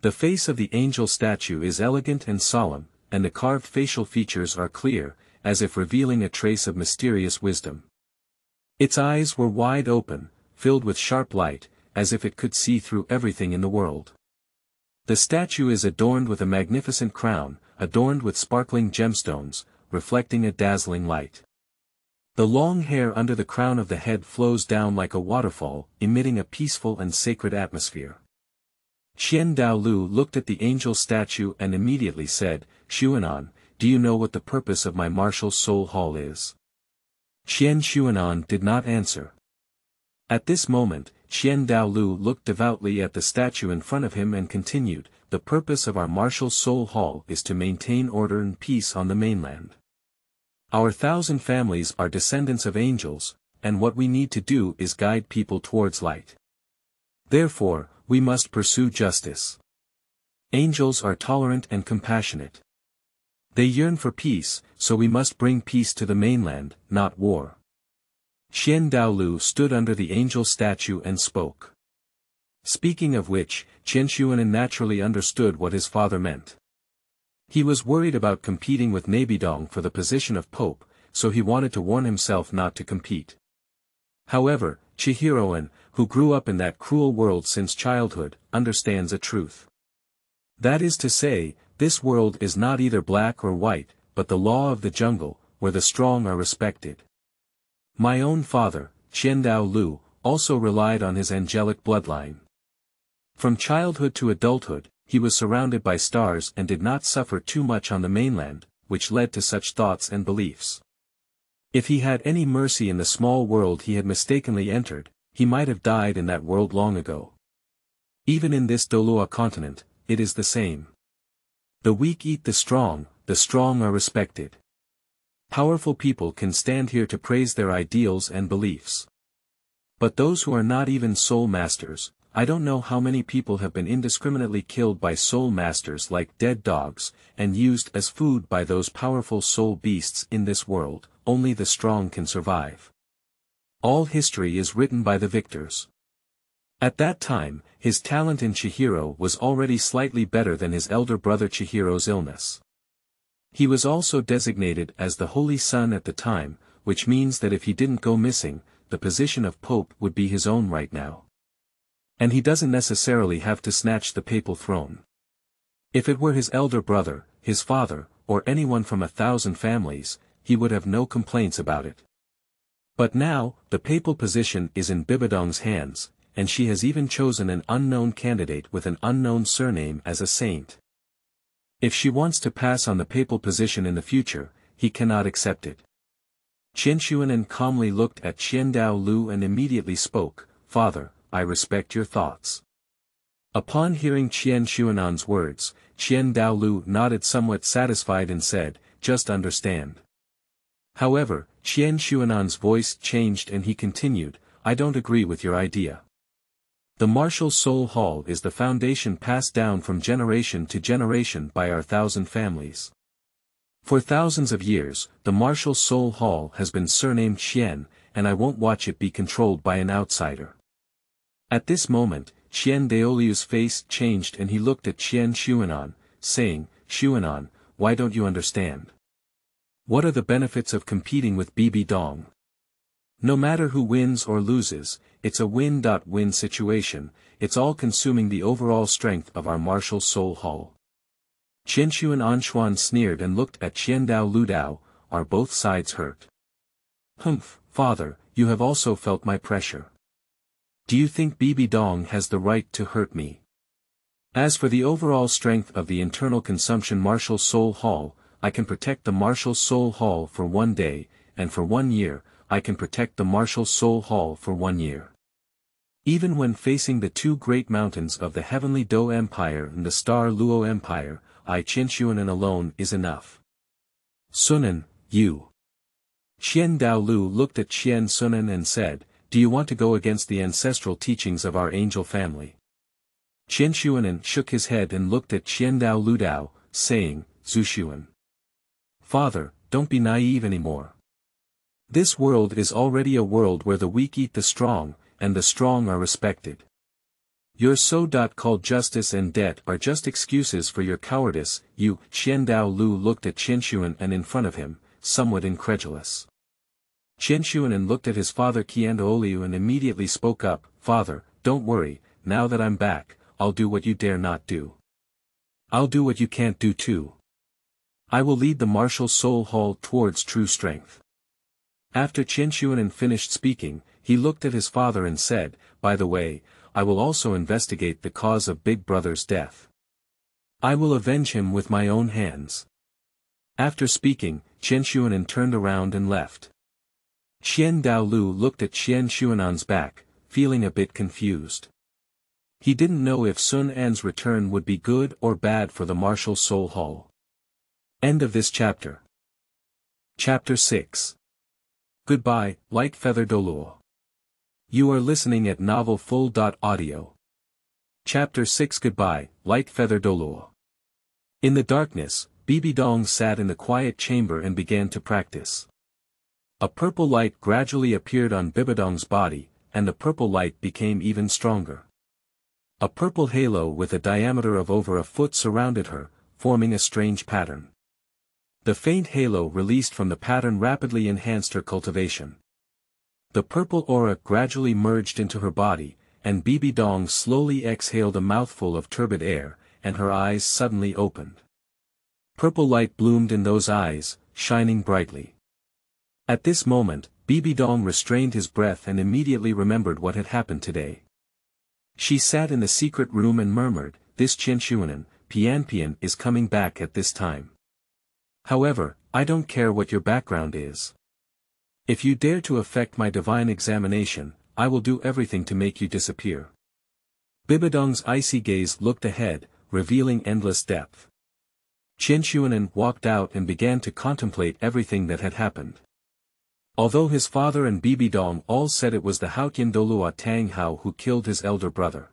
The face of the angel statue is elegant and solemn, and the carved facial features are clear, as if revealing a trace of mysterious wisdom. Its eyes were wide open, filled with sharp light, as if it could see through everything in the world. The statue is adorned with a magnificent crown, adorned with sparkling gemstones, reflecting a dazzling light. The long hair under the crown of the head flows down like a waterfall, emitting a peaceful and sacred atmosphere. Qian Daolu looked at the angel statue and immediately said, Xuanan, do you know what the purpose of my martial soul hall is? Qian Xuanan did not answer. At this moment, Qian Daolu looked devoutly at the statue in front of him and continued, the purpose of our martial soul hall is to maintain order and peace on the mainland. Our thousand families are descendants of angels, and what we need to do is guide people towards light. Therefore, we must pursue justice. Angels are tolerant and compassionate. They yearn for peace, so we must bring peace to the mainland, not war. Qian Daolu stood under the angel statue and spoke. Speaking of which, Qian Xuanan naturally understood what his father meant. He was worried about competing with Nabidong for the position of pope, so he wanted to warn himself not to compete. However, Chihiroan, who grew up in that cruel world since childhood, understands a truth. That is to say, this world is not either black or white, but the law of the jungle, where the strong are respected. My own father, Qian Dao Lu, also relied on his angelic bloodline. From childhood to adulthood, he was surrounded by stars and did not suffer too much on the mainland, which led to such thoughts and beliefs. If he had any mercy in the small world he had mistakenly entered, he might have died in that world long ago. Even in this Douluo continent, it is the same. The weak eat the strong, the strong are respected. Powerful people can stand here to praise their ideals and beliefs. But those who are not even soul masters, I don't know how many people have been indiscriminately killed by soul masters like dead dogs, and used as food by those powerful soul beasts in this world, only the strong can survive. All history is written by the victors. At that time, his talent in Chihiro was already slightly better than his elder brother Chihiro's illness. He was also designated as the Holy Son at the time, which means that if he didn't go missing, the position of Pope would be his own right now. And he doesn't necessarily have to snatch the papal throne. If it were his elder brother, his father, or anyone from a thousand families, he would have no complaints about it. But now, the papal position is in Bibidong's hands, and she has even chosen an unknown candidate with an unknown surname as a saint. If she wants to pass on the papal position in the future, he cannot accept it. Qian Xuanan calmly looked at Qian Dao Lu and immediately spoke, Father, I respect your thoughts. Upon hearing Qian Xuanan's words, Qian Daolu nodded somewhat satisfied and said, just understand. However, Qian Xuanan's voice changed and he continued, I don't agree with your idea. The Martial Soul Hall is the foundation passed down from generation to generation by our thousand families. For thousands of years, the Martial Soul Hall has been surnamed Qian, and I won't watch it be controlled by an outsider. At this moment, Qian Daoliu's face changed and he looked at Qian Xuanan, saying, Xuanan, why don't you understand? What are the benefits of competing with Bibi Dong? No matter who wins or loses, it's a win-win situation, it's all consuming the overall strength of our martial soul hall. Qian and Anshuan sneered and looked at Qiandao Ludao, are both sides hurt? Humph, father, you have also felt my pressure. Do you think Bibi Dong has the right to hurt me? As for the overall strength of the internal consumption Martial Soul Hall, I can protect the Martial Soul Hall for one day, and for one year, I can protect the Martial Soul Hall for one year. Even when facing the two great mountains of the Heavenly Do Empire and the Star Luo Empire, I Qinshuanan alone is enough. Sunan, you. Qian Dao Lu looked at Qian Sunan and said, do you want to go against the ancestral teachings of our angel family? Qian Xuanan shook his head and looked at Qian Dao Ludao, saying, Zushuan. Father, don't be naive anymore. This world is already a world where the weak eat the strong, and the strong are respected. Your so-called justice and debt are just excuses for your cowardice, you, Qian Dao Lu looked at Qian Xuan and in front of him, somewhat incredulous. Chen Xuanan looked at his father Qiandaoliu and immediately spoke up, Father, don't worry, now that I'm back, I'll do what you dare not do. I'll do what you can't do too. I will lead the martial soul hall towards true strength. After Chen Xuanan finished speaking, he looked at his father and said, By the way, I will also investigate the cause of Big Brother's death. I will avenge him with my own hands. After speaking, Chen Xuanan turned around and left. Qian Daolu looked at Qian Xuanan's back, feeling a bit confused. He didn't know if Sun An's return would be good or bad for the martial soul hall. End of this chapter. Chapter 6 Goodbye, Light Feather Douluo. You are listening at Novel Full. Audio. Chapter 6 Goodbye, Light Feather Douluo. In the darkness, Bibi Dong sat in the quiet chamber and began to practice. A purple light gradually appeared on Bibidong's body, and the purple light became even stronger. A purple halo with a diameter of over a foot surrounded her, forming a strange pattern. The faint halo released from the pattern rapidly enhanced her cultivation. The purple aura gradually merged into her body, and Bibi Dong slowly exhaled a mouthful of turbid air, and her eyes suddenly opened. Purple light bloomed in those eyes, shining brightly. At this moment, Bibi Dong restrained his breath and immediately remembered what had happened today. She sat in the secret room and murmured, this Qinshuanan, Pian is coming back at this time. However, I don't care what your background is. If you dare to affect my divine examination, I will do everything to make you disappear. Bibidong's icy gaze looked ahead, revealing endless depth. Qinshuanan walked out and began to contemplate everything that had happened. Although his father and Bibi Dong all said it was the Haotian Douluo Tang Hao who killed his elder brother.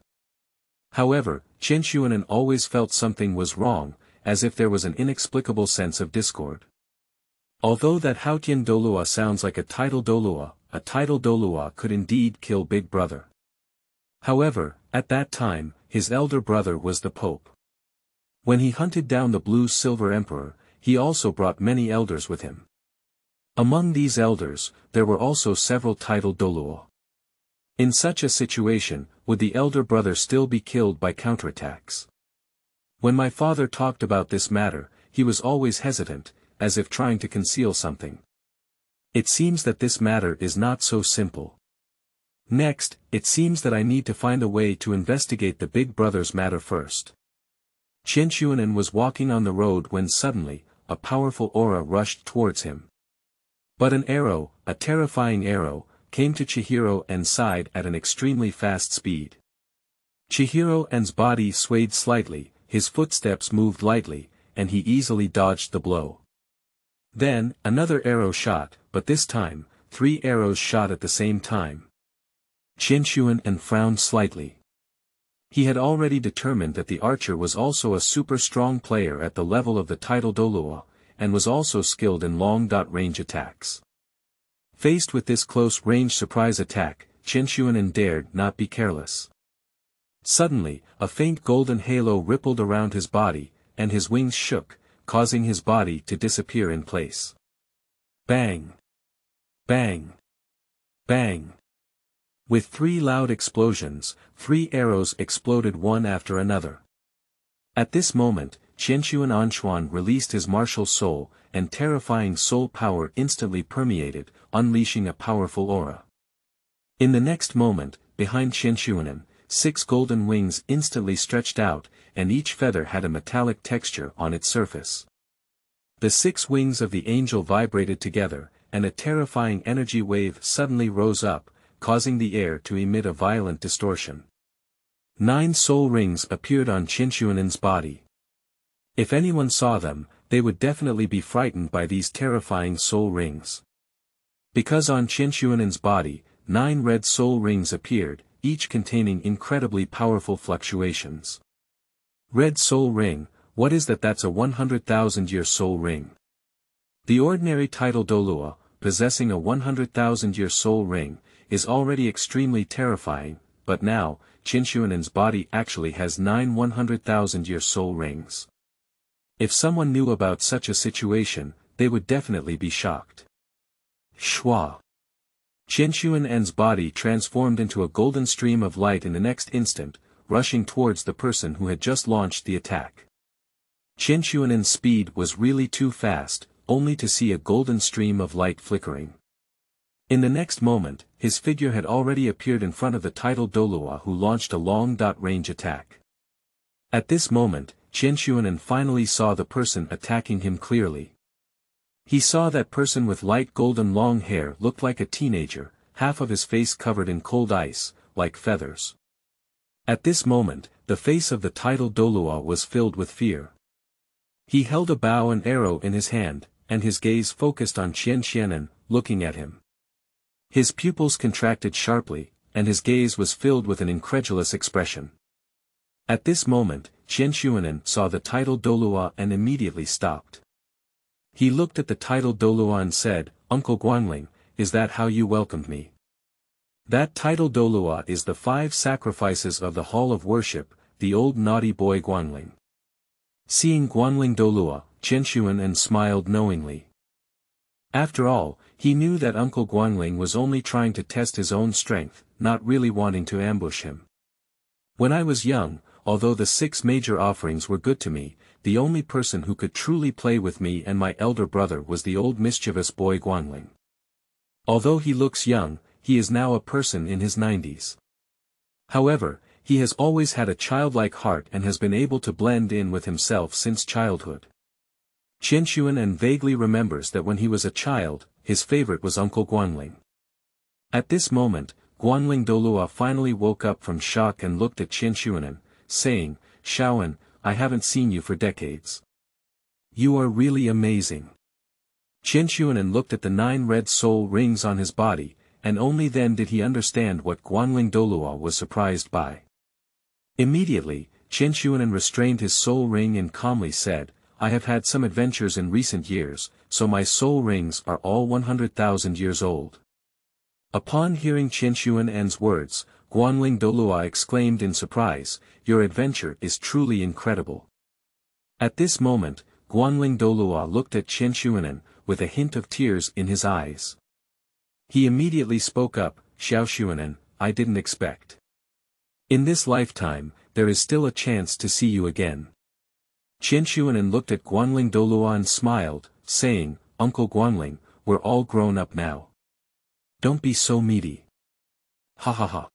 However, Chen Xuanan always felt something was wrong, as if there was an inexplicable sense of discord. Although that Haotian Douluo sounds like a title Douluo, a title Douluo could indeed kill Big Brother. However, at that time, his elder brother was the Pope. When he hunted down the blue-silver emperor, he also brought many elders with him. Among these elders, there were also several titled Douluo. In such a situation, would the elder brother still be killed by counterattacks? When my father talked about this matter, he was always hesitant, as if trying to conceal something. It seems that this matter is not so simple. Next, it seems that I need to find a way to investigate the big brother's matter first. Qian Xuanan was walking on the road when suddenly, a powerful aura rushed towards him. But an arrow, a terrifying arrow, came to Chihiro and side at an extremely fast speed. Chihiro and's body swayed slightly, his footsteps moved lightly, and he easily dodged the blow. Then, another arrow shot, but this time, three arrows shot at the same time. Qian and frowned slightly. He had already determined that the archer was also a super strong player at the level of the title Douluo, and was also skilled in long-range attacks. Faced with this close-range surprise attack, Qian dared not be careless. Suddenly, a faint golden halo rippled around his body, and his wings shook, causing his body to disappear in place. Bang! Bang! Bang! With three loud explosions, three arrows exploded one after another. At this moment, Qianshuan Anshuan released his martial soul, and terrifying soul power instantly permeated, unleashing a powerful aura. In the next moment, behind Qianshuanan, six golden wings instantly stretched out, and each feather had a metallic texture on its surface. The six wings of the angel vibrated together, and a terrifying energy wave suddenly rose up, causing the air to emit a violent distortion. Nine soul rings appeared on Qianshuanan's body. If anyone saw them, they would definitely be frightened by these terrifying soul rings. Because on Qianshuanan's body, nine red soul rings appeared, each containing incredibly powerful fluctuations. Red Soul Ring, what is that that's a 100,000 year soul ring. The ordinary title Douluo, possessing a 100,000 year soul ring, is already extremely terrifying, but now, Qianshuanan's body actually has nine 100,000 year soul rings. If someone knew about such a situation, they would definitely be shocked. Shua. Qianshuan's body transformed into a golden stream of light in the next instant, rushing towards the person who had just launched the attack. Qianshuan's speed was really too fast, only to see a golden stream of light flickering. In the next moment, his figure had already appeared in front of the title Douluo who launched a long dot range attack. At this moment, Qianshuanan finally saw the person attacking him clearly. He saw that person with light golden long hair looked like a teenager, half of his face covered in cold ice, like feathers. At this moment, the face of the titled Douluo was filled with fear. He held a bow and arrow in his hand, and his gaze focused on Qian looking at him. His pupils contracted sharply, and his gaze was filled with an incredulous expression. At this moment, Qian saw the title Douluo and immediately stopped. He looked at the title Douluo and said, Uncle Guanling, is that how you welcomed me? That title Douluo is the five sacrifices of the Hall of Worship, the old naughty boy Guanling. Seeing Guanling Douluo, Qianshuan smiled knowingly. After all, he knew that Uncle Guanling was only trying to test his own strength, not really wanting to ambush him. When I was young, although the six major offerings were good to me, the only person who could truly play with me and my elder brother was the old mischievous boy Guanling. Although he looks young, he is now a person in his nineties. However, he has always had a childlike heart and has been able to blend in with himself since childhood. Qianshuan vaguely remembers that when he was a child, his favorite was Uncle Guanling. At this moment, Guanling Douluo finally woke up from shock and looked at Qianshuan, saying, Shaoan, I haven't seen you for decades. You are really amazing. Qianshuan looked at the nine red soul rings on his body, and only then did he understand what Guanling Douluo was surprised by. Immediately, Qianshuan restrained his soul ring and calmly said, I have had some adventures in recent years, so my soul rings are all 100,000 years old. Upon hearing Qianshuan's words, Guanling Douluo exclaimed in surprise, your adventure is truly incredible. At this moment, Guanling Douluo looked at Chen Xuanan, with a hint of tears in his eyes. He immediately spoke up, Xiao Xuanan, I didn't expect. In this lifetime, there is still a chance to see you again. Chen Xuanan looked at Guanling Douluo and smiled, saying, Uncle Guanling, we're all grown up now. Don't be so meaty. Ha ha ha.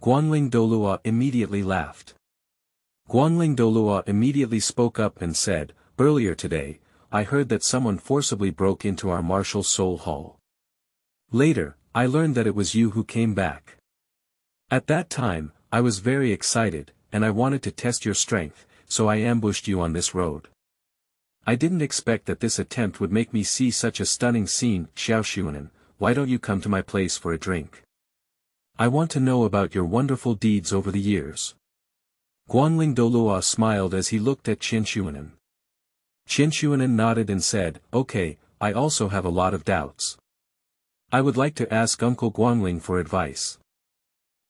Guanling Douluo immediately laughed. Guanling Douluo immediately spoke up and said, Earlier today, I heard that someone forcibly broke into our martial soul hall. Later, I learned that it was you who came back. At that time, I was very excited, and I wanted to test your strength, so I ambushed you on this road. I didn't expect that this attempt would make me see such a stunning scene, Xiao Xuanan, why don't you come to my place for a drink? I want to know about your wonderful deeds over the years. Guanling Douluo smiled as he looked at. Chen Xuanan nodded and said, Okay, I also have a lot of doubts. I would like to ask Uncle Guanling for advice.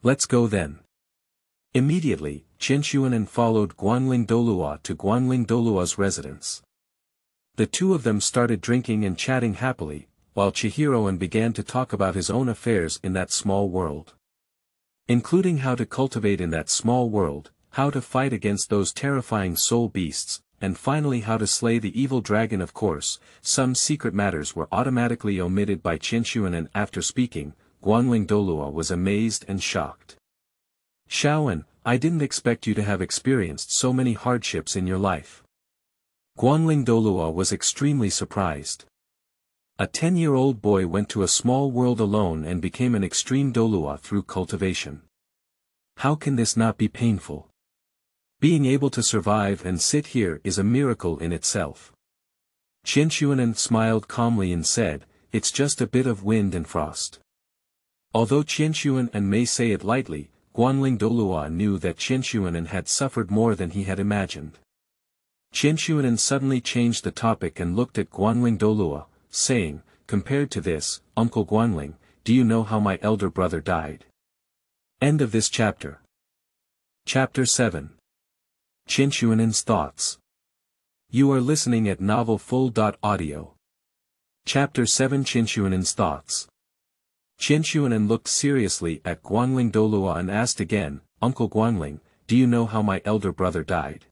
Let's go then. Immediately, Xuanan followed Guanling Douluo to Guanling Douluo's residence. The two of them started drinking and chatting happily, while Chihiroan began to talk about his own affairs in that small world. Including how to cultivate in that small world, how to fight against those terrifying soul beasts, and finally how to slay the evil dragon of course, some secret matters were automatically omitted by Qinshuan and after speaking, Guanling Douluo was amazed and shocked. Shaoan, I didn't expect you to have experienced so many hardships in your life. Guanling Douluo was extremely surprised. A ten-year-old boy went to a small world alone and became an extreme Douluo through cultivation. How can this not be painful? Being able to survive and sit here is a miracle in itself. Qinshuanan smiled calmly and said, it's just a bit of wind and frost. Although Qinshuanan may say it lightly, Guanling Douluo knew that Qinshuanan had suffered more than he had imagined. Qinshuanan suddenly changed the topic and looked at Guanling Douluo, saying, compared to this, Uncle Guanling, do you know how my elder brother died? End of this chapter. Chapter 7 Qinshuanan's Thoughts. You are listening at novelfull.audio. Chapter 7 Qinshuanan's Thoughts. Qinshuanan looked seriously at Guanling Douluo and asked again, Uncle Guanling, do you know how my elder brother died?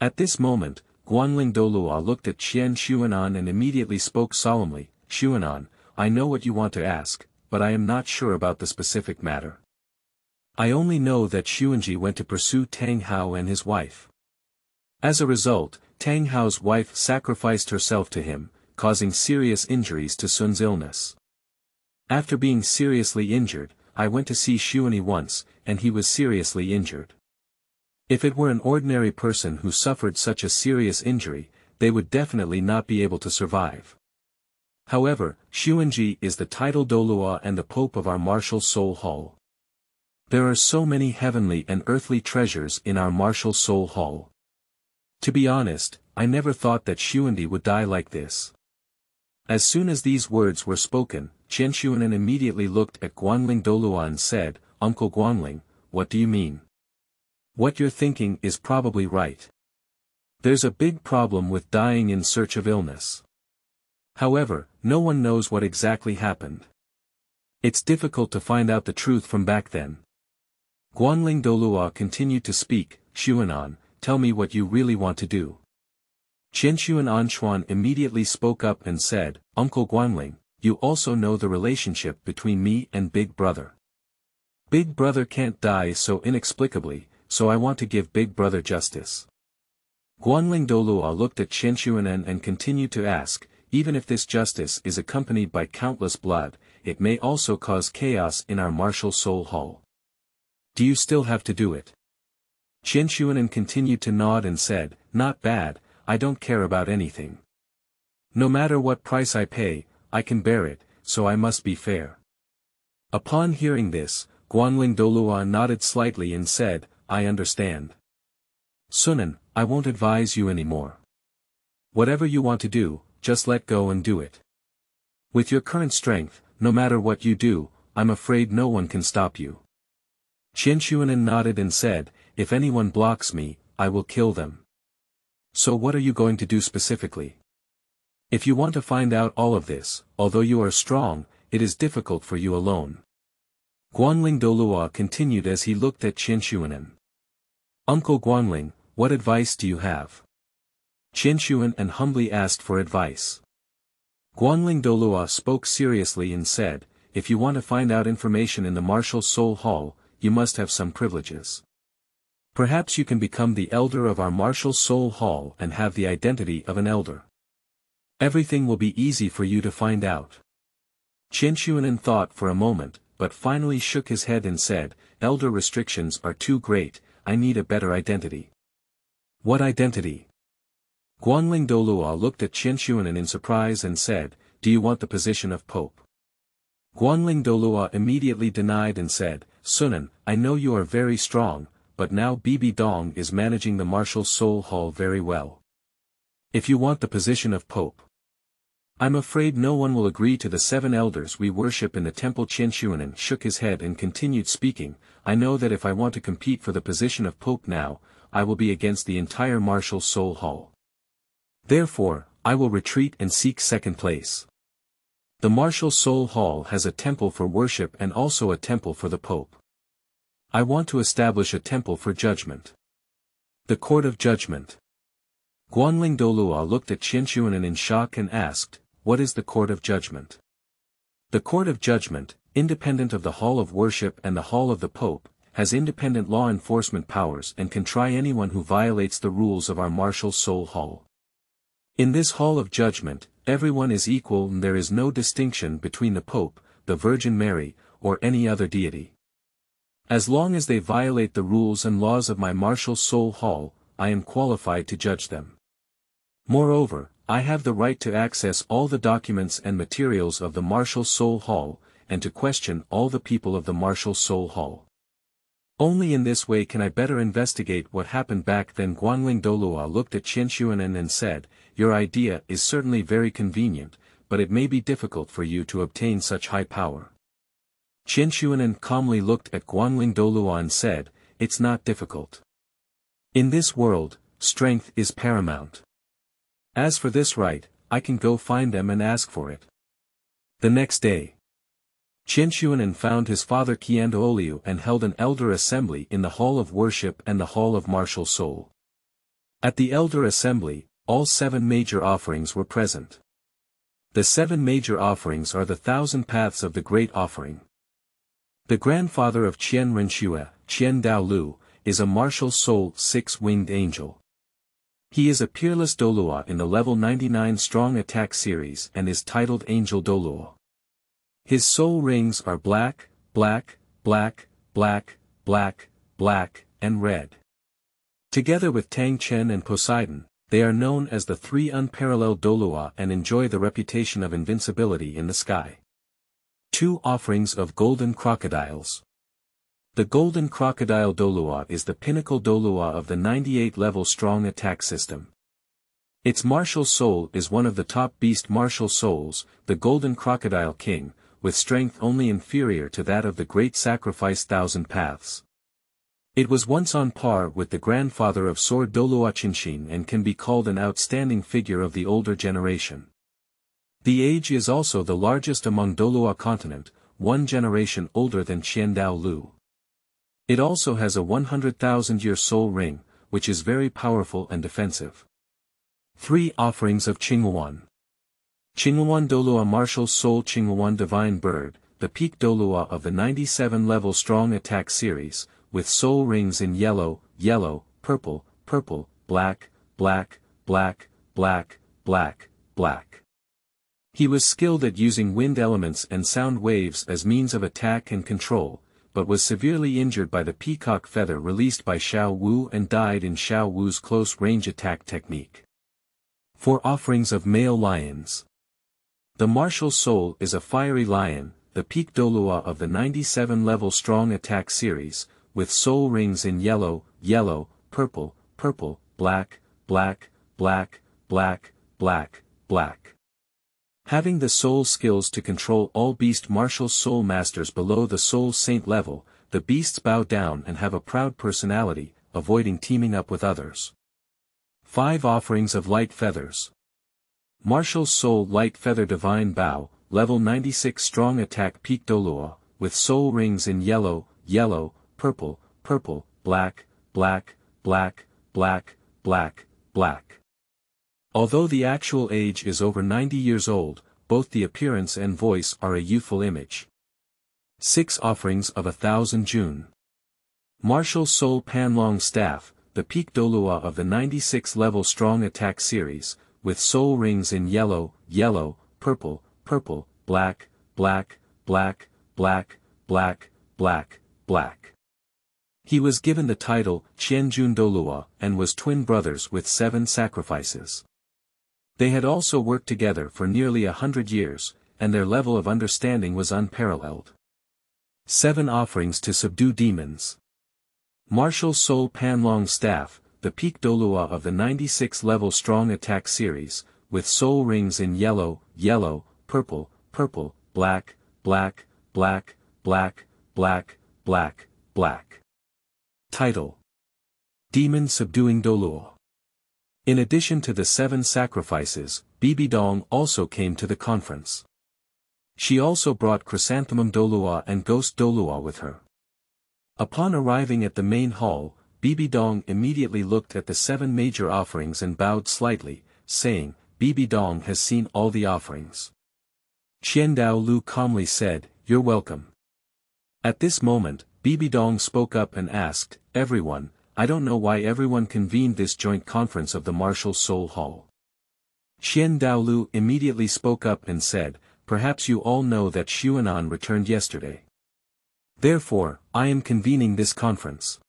At this moment, Guanling Douluo looked at Qian Xuanan and immediately spoke solemnly, Xuanan, I know what you want to ask, but I am not sure about the specific matter. I only know that Xuanji went to pursue Tang Hao and his wife. As a result, Tang Hao's wife sacrificed herself to him, causing serious injuries to Sun's illness. After being seriously injured, I went to see Xuanji once, and he was seriously injured. If it were an ordinary person who suffered such a serious injury, they would definitely not be able to survive. However, Xuanji is the title Douluo and the Pope of our martial soul hall. There are so many heavenly and earthly treasures in our martial soul hall. To be honest, I never thought that Xuandi would die like this. As soon as these words were spoken, Chen Xuanan immediately looked at Guanling Douluo and said, Uncle Guanling, what do you mean? What you're thinking is probably right. There's a big problem with dying in search of illness. However, no one knows what exactly happened. It's difficult to find out the truth from back then. Guanling Douluo continued to speak, Xuanan, tell me what you really want to do. Qinshuan Anshuan immediately spoke up and said, Uncle Guanling, you also know the relationship between me and Big Brother. Big Brother can't die so inexplicably, so I want to give Big Brother justice. Guanling Douluo ah looked at Qinshuanan and continued to ask, even if this justice is accompanied by countless blood, it may also cause chaos in our martial soul hall. Do you still have to do it? Chen Xuanan continued to nod and said, Not bad, I don't care about anything. No matter what price I pay, I can bear it, so I must be fair. Upon hearing this, Guanling Douluo ah nodded slightly and said, I understand. Sunan, I won't advise you anymore. Whatever you want to do, just let go and do it. With your current strength, no matter what you do, I'm afraid no one can stop you. Qianshuanan nodded and said, if anyone blocks me, I will kill them. So what are you going to do specifically? If you want to find out all of this, although you are strong, it is difficult for you alone. Guanling Douluo continued as he looked at Qianshuanan. Uncle Guanling, what advice do you have? Qin Shuan and humbly asked for advice. Guanling Douluo spoke seriously and said, if you want to find out information in the Martial Soul Hall, you must have some privileges. Perhaps you can become the elder of our Martial Soul Hall and have the identity of an elder. Everything will be easy for you to find out. Qianshuanan thought for a moment, but finally shook his head and said, Elder restrictions are too great, I need a better identity. What identity? Guanling Douluo looked at Qianshuanan in surprise and said, Do you want the position of Pope? Guanling Douluo immediately denied and said, Sunan, I know you are very strong, but now Bibi Dong is managing the Martial Soul Hall very well. If you want the position of Pope. I'm afraid no one will agree to the seven elders we worship in the temple Qianshuanan shook his head and continued speaking, I know that if I want to compete for the position of Pope now, I will be against the entire Martial Soul Hall. Therefore, I will retreat and seek second place. The Martial Soul Hall has a temple for worship and also a temple for the Pope. I want to establish a temple for judgment. The Court of Judgment. Guanling Douluo looked at Qianshuanan in shock and asked, what is the Court of Judgment? The Court of Judgment, independent of the Hall of Worship and the Hall of the Pope, has independent law enforcement powers and can try anyone who violates the rules of our Martial Soul Hall. In this Hall of Judgment, everyone is equal and there is no distinction between the Pope, the Virgin Mary, or any other deity. As long as they violate the rules and laws of my Martial Soul Hall, I am qualified to judge them. Moreover, I have the right to access all the documents and materials of the Martial Soul Hall, and to question all the people of the Martial Soul Hall. Only in this way can I better investigate what happened back then Guanling Douluo looked at Qianshuanan and said, Your idea is certainly very convenient, but it may be difficult for you to obtain such high power. Qianshuanan calmly looked at Guanling Douluo and said, It's not difficult. In this world, strength is paramount. As for this right, I can go find them and ask for it. The next day. Qianshuanan found his father Qiandaoliu and held an elder assembly in the hall of worship and the hall of martial soul. At the elder assembly, all seven major offerings were present. The seven major offerings are the thousand paths of the great offering. The grandfather of Qian Renshue, Qian Dao Lu, is a martial soul six-winged angel. He is a peerless Douluo in the level 99 strong attack series and is titled Angel Douluo. His soul rings are black, black, black, black, black, black, and red. Together with Tang Chen and Poseidon, they are known as the three unparalleled Douluo and enjoy the reputation of invincibility in the sky. Two offerings of golden crocodiles. The Golden Crocodile Douluo is the pinnacle Douluo of the 98-level strong attack system. Its martial soul is one of the top beast martial souls, the Golden Crocodile King, with strength only inferior to that of the Great Sacrifice Thousand Paths. It was once on par with the grandfather of Sword Douluo Qinshin and can be called an outstanding figure of the older generation. The age is also the largest among Douluo continent, one generation older than Qian Dao Lu. It also has a 100,000-year soul ring, which is very powerful and defensive. 3 Offerings of Qinghuan Qinghuan Douluo Martial Soul Qinghuan Divine Bird, the peak Douluo of the 97-level Strong Attack series, with soul rings in yellow, yellow, purple, purple, black, black, black, black, black, black. He was skilled at using wind elements and sound waves as means of attack and control, but was severely injured by the peacock feather released by Xiao Wu and died in Xiao Wu's close-range attack technique. For offerings of male lions. The martial soul is a fiery lion, the peak Douluo of the 97-level strong attack series, with soul rings in yellow, yellow, purple, purple, black, black, black, black, black, black. Having the soul skills to control all beast martial soul masters below the soul saint level, the beasts bow down and have a proud personality, avoiding teaming up with others. 5 Offerings of Light Feathers Martial Soul Light Feather Divine Bow, Level 96 Strong Attack Peak Douluo, with soul rings in yellow, yellow, purple, purple, black, black, black, black, black, black. Although the actual age is over 90 years old, both the appearance and voice are a youthful image. 6 Offerings of a Thousand June Martial Soul Panlong Staff, the peak Douluo of the 96 level Strong Attack series, with soul rings in yellow, yellow, purple, purple, black, black, black, black, black, black, black. He was given the title Qianjun Douluo and was twin brothers with seven sacrifices. They had also worked together for nearly a hundred years, and their level of understanding was unparalleled. Seven offerings to subdue demons. Martial Soul Panlong Staff, the peak Douluo of the 96 level Strong Attack series, with soul rings in yellow, yellow, purple, purple, black, black, black, black, black, black, black. Title Demon Subduing Douluo In addition to the seven sacrifices, Bibi Dong also came to the conference. She also brought Chrysanthemum Douluo and Ghost Douluo with her. Upon arriving at the main hall, Bibi Dong immediately looked at the seven major offerings and bowed slightly, saying, Bibi Dong has seen all the offerings. Qian Dao Lu calmly said, You're welcome. At this moment, Bibi Dong spoke up and asked, Everyone, I don't know why everyone convened this joint conference of the Martial Soul Hall. Qian Daolu immediately spoke up and said, Perhaps you all know that Xuanan returned yesterday. Therefore, I am convening this conference.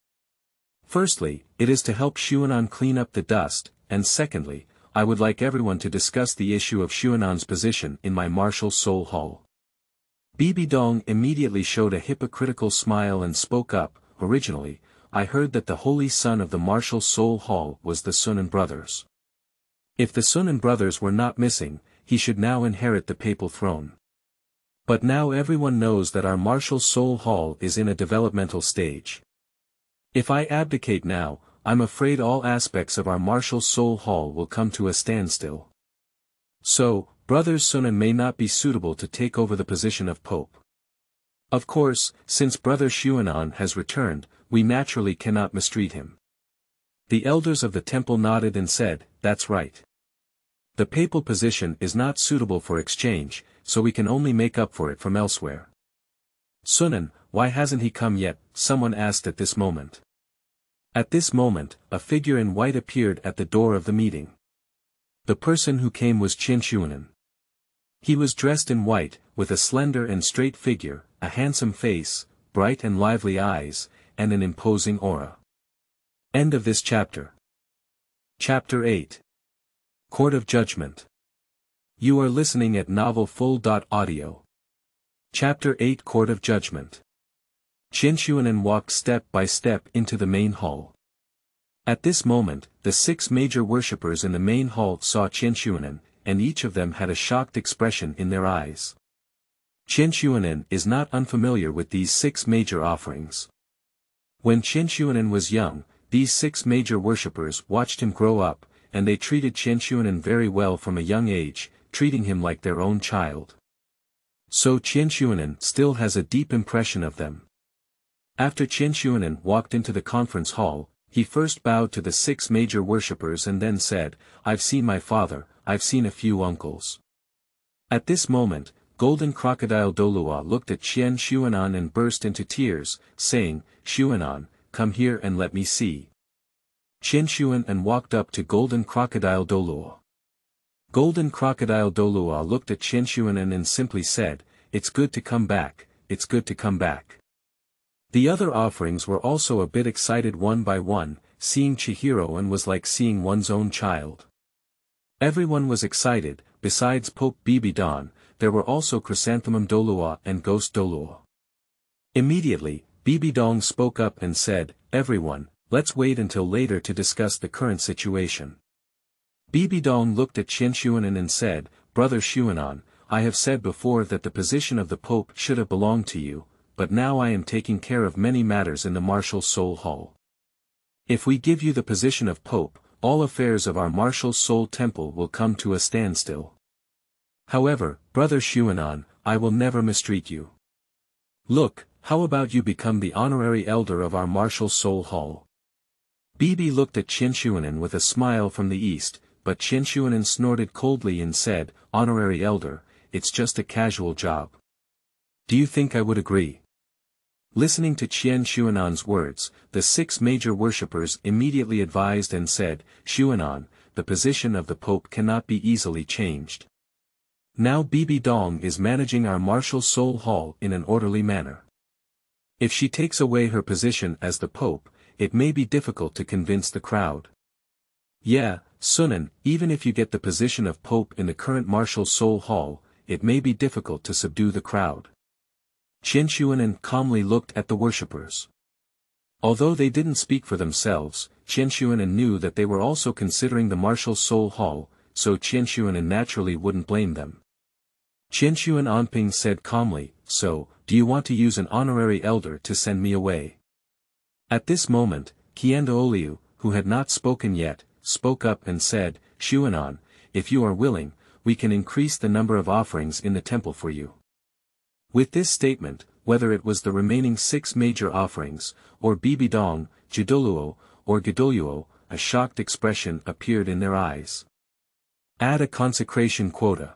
Firstly, it is to help Xuanan clean up the dust, and secondly, I would like everyone to discuss the issue of Xuanan's position in my martial soul hall. Bibi Dong immediately showed a hypocritical smile and spoke up, originally, I heard that the holy son of the martial soul hall was the Sunan brothers. If the Sunan brothers were not missing, he should now inherit the papal throne. But now everyone knows that our martial soul hall is in a developmental stage. If I abdicate now, I'm afraid all aspects of our martial soul hall will come to a standstill. So, Brothers Sunan may not be suitable to take over the position of Pope. Of course, since Brother Xuanan has returned, we naturally cannot mistreat him. The elders of the temple nodded and said, that's right. The papal position is not suitable for exchange, so we can only make up for it from elsewhere. Sunan, why hasn't he come yet, someone asked at this moment. At this moment, a figure in white appeared at the door of the meeting. The person who came was Qin Xuanan. He was dressed in white, with a slender and straight figure, a handsome face, bright and lively eyes, and an imposing aura. End of this chapter. Chapter 8 Court of Judgment you are listening at novelfull.audio. Chapter 8 Court of Judgment. Qinshuanan walked step by step into the main hall. At this moment, the six major worshippers in the main hall saw Qinshuanan, and each of them had a shocked expression in their eyes. Qinshuanan is not unfamiliar with these six major offerings. When Qinshuanan was young, these six major worshippers watched him grow up, and they treated Qinshuanan very well from a young age, treating him like their own child. So Qinshuanan still has a deep impression of them. After Qinshuanan walked into the conference hall, he first bowed to the six major worshippers and then said, I've seen my father, I've seen a few uncles. At this moment, Golden Crocodile Douluo looked at Qian Xuanan and burst into tears, saying, Xuanan, come here and let me see. Qian Xuan walked up to Golden Crocodile Douluo. Golden Crocodile Douluo looked at Qinshuanan and simply said, It's good to come back, it's good to come back. The other offerings were also a bit excited one by one, seeing Chihiro and was like seeing one's own child. Everyone was excited, besides Pope Bibi Don, there were also Chrysanthemum Douluo and Ghost Douluo. Immediately, Bibi Dong spoke up and said, Everyone, let's wait until later to discuss the current situation. Bibi Dong looked at Qian Xuanan and said, Brother Xuanan, I have said before that the position of the Pope should have belonged to you, but now I am taking care of many matters in the martial soul hall. If we give you the position of Pope, all affairs of our martial soul temple will come to a standstill. However, Brother Xuanan, I will never mistreat you. Look, how about you become the honorary elder of our martial soul hall? Bibi looked at Xuanan with a smile from the east, but Xuanan snorted coldly and said, Honorary elder, it's just a casual job. Do you think I would agree? Listening to Qian Xuanan's words, the six major worshippers immediately advised and said, Xuanan, the position of the Pope cannot be easily changed. Now Bibi Dong is managing our martial soul hall in an orderly manner. If she takes away her position as the Pope, it may be difficult to convince the crowd. Yeah, Sunan, even if you get the position of Pope in the current martial soul hall, it may be difficult to subdue the crowd. Qian Xuanan calmly looked at the worshippers. Although they didn't speak for themselves, Qian Xuanan knew that they were also considering the martial soul hall, so Qian Xuanan naturally wouldn't blame them. Xuan Anping said calmly, so, do you want to use an honorary elder to send me away? At this moment, Qian Daoliu, who had not spoken yet, spoke up and said, Xuanan, if you are willing, we can increase the number of offerings in the temple for you. With this statement, whether it was the remaining six major offerings, or Bibidong, Jidoluo, or Gedoluo, a shocked expression appeared in their eyes. Add a consecration quota.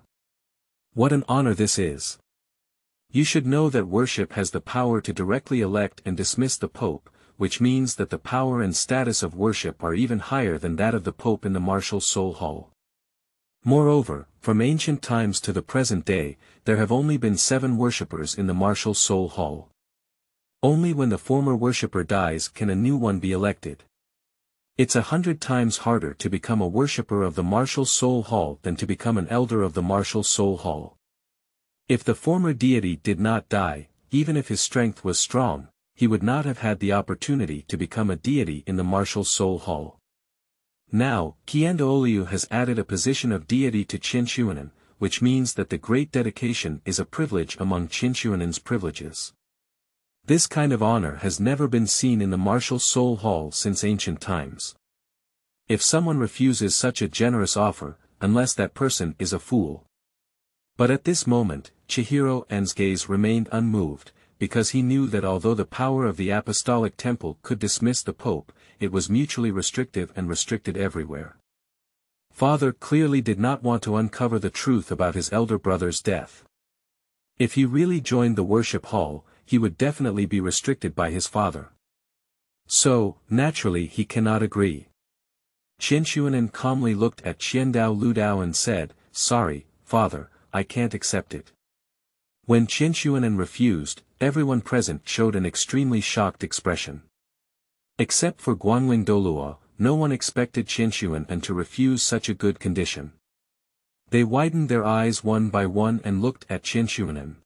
What an honor this is. You should know that worship has the power to directly elect and dismiss the Pope, which means that the power and status of worship are even higher than that of the Pope in the martial soul hall. Moreover, from ancient times to the present day, there have only been seven worshippers in the martial soul hall. Only when the former worshipper dies can a new one be elected. It's a hundred times harder to become a worshipper of the martial soul hall than to become an elder of the martial soul hall. If the former deity did not die, even if his strength was strong, he would not have had the opportunity to become a deity in the martial soul hall. Now, Qian has added a position of deity to Qian Xuanan, which means that the great dedication is a privilege among Qian Xuanan's privileges. This kind of honor has never been seen in the martial soul hall since ancient times. If someone refuses such a generous offer, unless that person is a fool. But at this moment, Chihiro En's gaze remained unmoved, because he knew that although the power of the apostolic temple could dismiss the pope, it was mutually restrictive and restricted everywhere. Father clearly did not want to uncover the truth about his elder brother's death. If he really joined the worship hall, he would definitely be restricted by his father. So, naturally he cannot agree. Qian Xuanan calmly looked at Qiandao Ludao and said, Sorry, father, I can't accept it. When Qian Xuanan refused, everyone present showed an extremely shocked expression. Except for Guanling Douluo, no one expected Qinshuan to refuse such a good condition. They widened their eyes one by one and looked at Qinshuanan.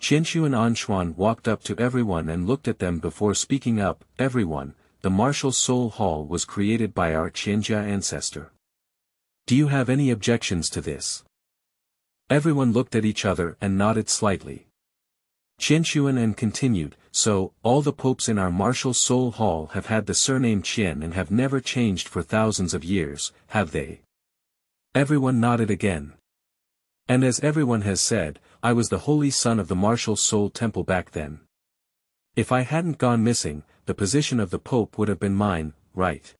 Qinshuan Anshuan walked up to everyone and looked at them before speaking up, everyone, the martial soul hall was created by our Qianjia ancestor. Do you have any objections to this? Everyone looked at each other and nodded slightly. Qian Xuanan continued, so, all the popes in our martial soul hall have had the surname Qian and have never changed for thousands of years, have they? Everyone nodded again. And as everyone has said, I was the holy son of the martial soul temple back then. If I hadn't gone missing, the position of the pope would have been mine, right?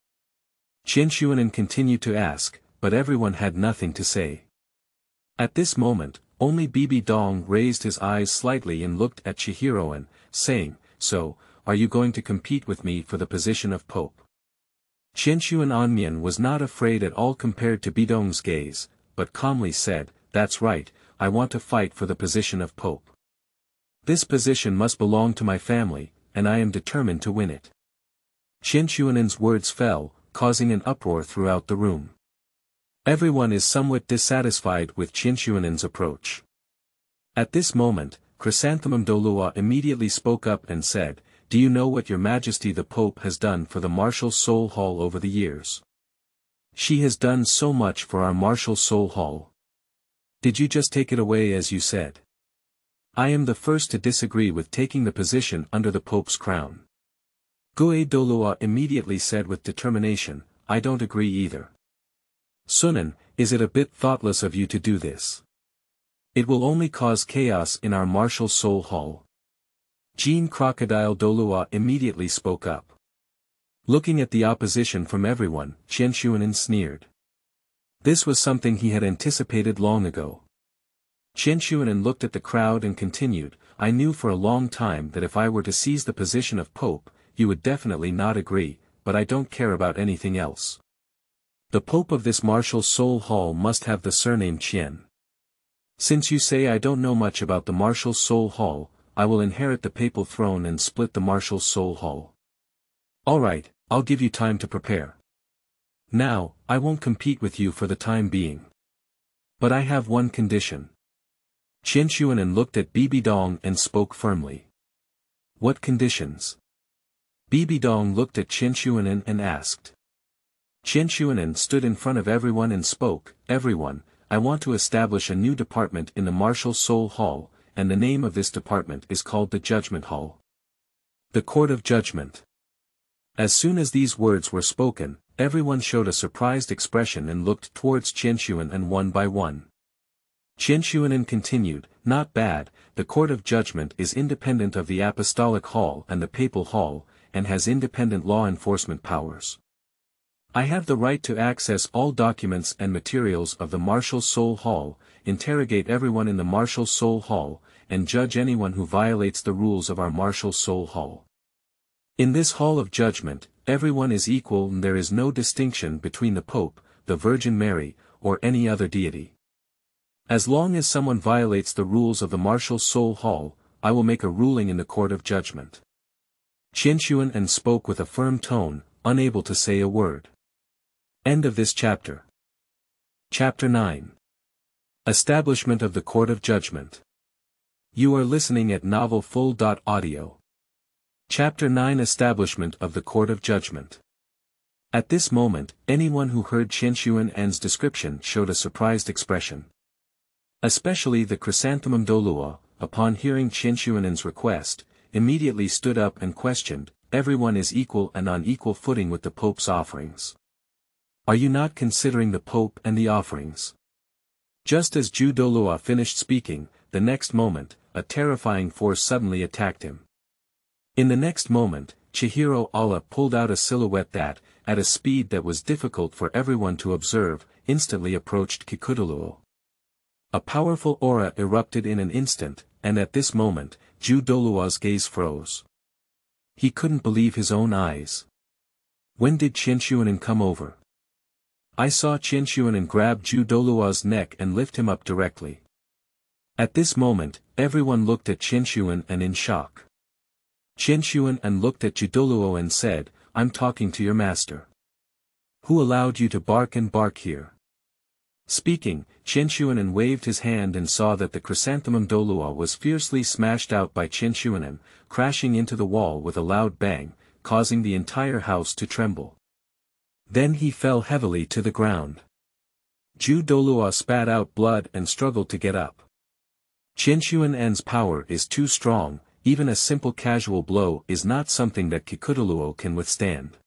Qian Xuanan continued to ask, but everyone had nothing to say. At this moment, only Bibi Dong raised his eyes slightly and looked at Chihiroan, saying, So, are you going to compete with me for the position of Pope? Qianshuan Anmian was not afraid at all compared to Bidong's gaze, but calmly said, That's right, I want to fight for the position of Pope. This position must belong to my family, and I am determined to win it. Qianshuan's words fell, causing an uproar throughout the room. Everyone is somewhat dissatisfied with Qinshuanen's approach. At this moment, Chrysanthemum Douluo immediately spoke up and said, Do you know what your majesty the Pope has done for the martial soul hall over the years? She has done so much for our martial soul hall. Did you just take it away as you said? I am the first to disagree with taking the position under the Pope's crown. Gue Douluo immediately said with determination, I don't agree either. Sunan, is it a bit thoughtless of you to do this? It will only cause chaos in our martial soul hall. Jean Crocodile Douluo immediately spoke up. Looking at the opposition from everyone, Chen Xuanan sneered. This was something he had anticipated long ago. Chen Xuanan looked at the crowd and continued, I knew for a long time that if I were to seize the position of Pope, you would definitely not agree, but I don't care about anything else. The Pope of this martial soul hall must have the surname Qian. Since you say I don't know much about the martial soul hall, I will inherit the papal throne and split the martial soul hall. Alright, I'll give you time to prepare. Now, I won't compete with you for the time being. But I have one condition. Qian Xuanan looked at Bibi Dong and spoke firmly. What conditions? Bibi Dong looked at Qian Xuanan and asked. Qian Xuanan stood in front of everyone and spoke, Everyone, I want to establish a new department in the Martial Soul Hall, and the name of this department is called the Judgment Hall. The Court of Judgment. As soon as these words were spoken, everyone showed a surprised expression and looked towards Qian Xuanan one by one. Qian Xuanan continued, Not bad, the Court of Judgment is independent of the Apostolic Hall and the Papal Hall, and has independent law enforcement powers. I have the right to access all documents and materials of the Martial Soul Hall, interrogate everyone in the Martial Soul Hall, and judge anyone who violates the rules of our Martial Soul Hall. In this Hall of Judgment, everyone is equal and there is no distinction between the Pope, the Virgin Mary, or any other deity. As long as someone violates the rules of the Martial Soul Hall, I will make a ruling in the Court of Judgment. Qian Xuanan spoke with a firm tone, unable to say a word. End of this chapter. Chapter 9. Establishment of the Court of Judgment. You are listening at novelfull.audio. Chapter 9 Establishment of the Court of Judgment. At this moment, anyone who heard Qian Xuanan's description showed a surprised expression. Especially the chrysanthemum douluo, upon hearing Qian Xuanan's request, immediately stood up and questioned, everyone is equal and on equal footing with the Pope's offerings. Are you not considering the Pope and the offerings? Just as Ju Douluo finished speaking, the next moment, a terrifying force suddenly attacked him. In the next moment, Chihiro Alla pulled out a silhouette that, at a speed that was difficult for everyone to observe, instantly approached Kikutuluo. A powerful aura erupted in an instant, and at this moment, Ju Douluo's gaze froze. He couldn't believe his own eyes. When did Qian Xuanan come over? I saw Qian Xuanan grab Ju Douluo's neck and lift him up directly. At this moment, everyone looked at Qian Xuanan in shock. Qian Xuanan looked at Ju Douluo and said, I'm talking to your master. Who allowed you to bark and bark here? Speaking, Qian Xuanan waved his hand and saw that the chrysanthemum douluo was fiercely smashed out by Qian Xuanan, crashing into the wall with a loud bang, causing the entire house to tremble. Then he fell heavily to the ground. Ju Douluo spat out blood and struggled to get up. Qian Xuanan's power is too strong, even a simple casual blow is not something that Kikutuluo can withstand.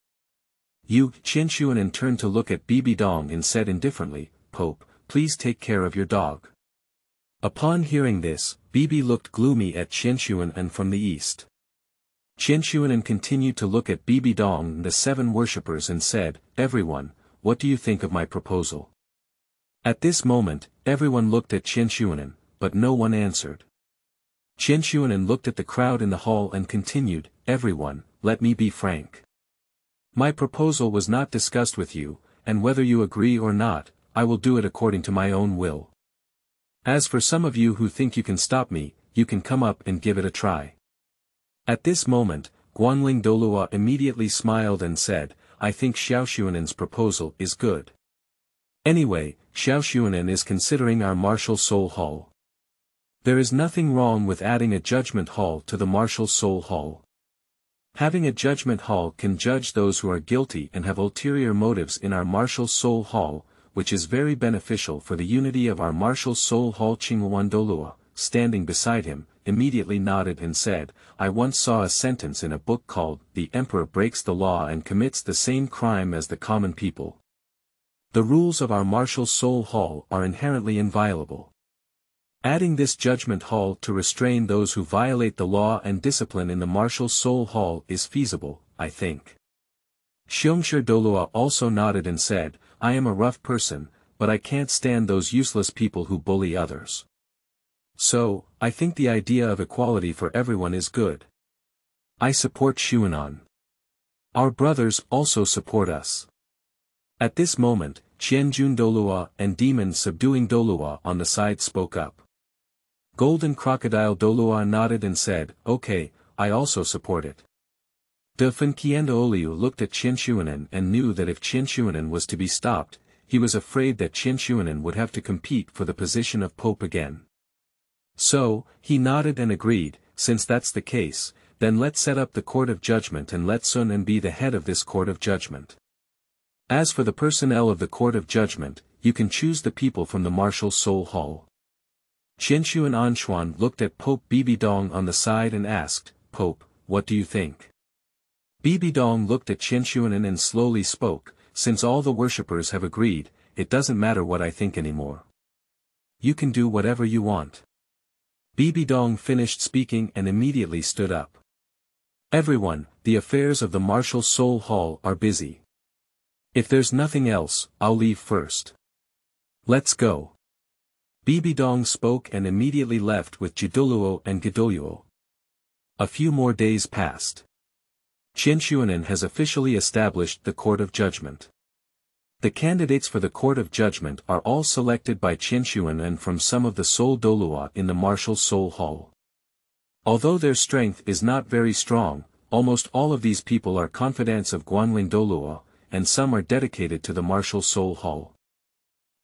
You, Qian Xuanan turned to look at Bibi Dong and said indifferently, Pope, please take care of your dog. Upon hearing this, Bibi looked gloomy at Qian Xuanan from the east. Qian Xuanan continued to look at Bibi Dong and the seven worshippers and said, Everyone, what do you think of my proposal? At this moment, everyone looked at Qian Xuanan, but no one answered. Qian Xuanan looked at the crowd in the hall and continued, Everyone, let me be frank. My proposal was not discussed with you, and whether you agree or not, I will do it according to my own will. As for some of you who think you can stop me, you can come up and give it a try. At this moment, Guanling Douluo immediately smiled and said, I think Xiao Xuanan's proposal is good. Anyway, Xiao Xuanan is considering our martial soul hall. There is nothing wrong with adding a judgment hall to the martial soul hall. Having a judgment hall can judge those who are guilty and have ulterior motives in our martial soul hall, which is very beneficial for the unity of our martial soul hall Qingwan Douluo, standing beside him, immediately nodded and said, I once saw a sentence in a book called, The Emperor Breaks the Law and Commits the Same Crime as the Common People. The rules of our martial soul hall are inherently inviolable. Adding this judgment hall to restrain those who violate the law and discipline in the martial soul hall is feasible, I think. Xiongshi Douluo also nodded and said, I am a rough person, but I can't stand those useless people who bully others. So, I think the idea of equality for everyone is good. I support Xuanan. Our brothers also support us. At this moment, Qianjun Douluo and Demon Subduing Douluo on the side spoke up. Golden Crocodile Douluo nodded and said, okay, I also support it. De Oliu looked at Qian and knew that if Qian was to be stopped, he was afraid that Qian would have to compete for the position of Pope again. So, he nodded and agreed, since that's the case, then let's set up the court of judgment and let Sun and be the head of this court of judgment. As for the personnel of the court of judgment, you can choose the people from the martial soul hall. Qianshu and Anshuan looked at Pope Bibidong on the side and asked, Pope, what do you think? Bibidong looked at Qianshuanan and slowly spoke, since all the worshippers have agreed, it doesn't matter what I think anymore. You can do whatever you want. Bibidong finished speaking and immediately stood up. Everyone, the affairs of the Martial Soul Hall are busy. If there's nothing else, I'll leave first. Let's go. Bibidong spoke and immediately left with Jidoluo and Gedoluo. A few more days passed. Qianshuanan has officially established the Court of Judgment. The candidates for the Court of Judgment are all selected by Qianshuanan from some of the Soul Douluo in the Martial Soul Hall. Although their strength is not very strong, almost all of these people are confidants of Guanling Douluo, and some are dedicated to the Martial Soul Hall.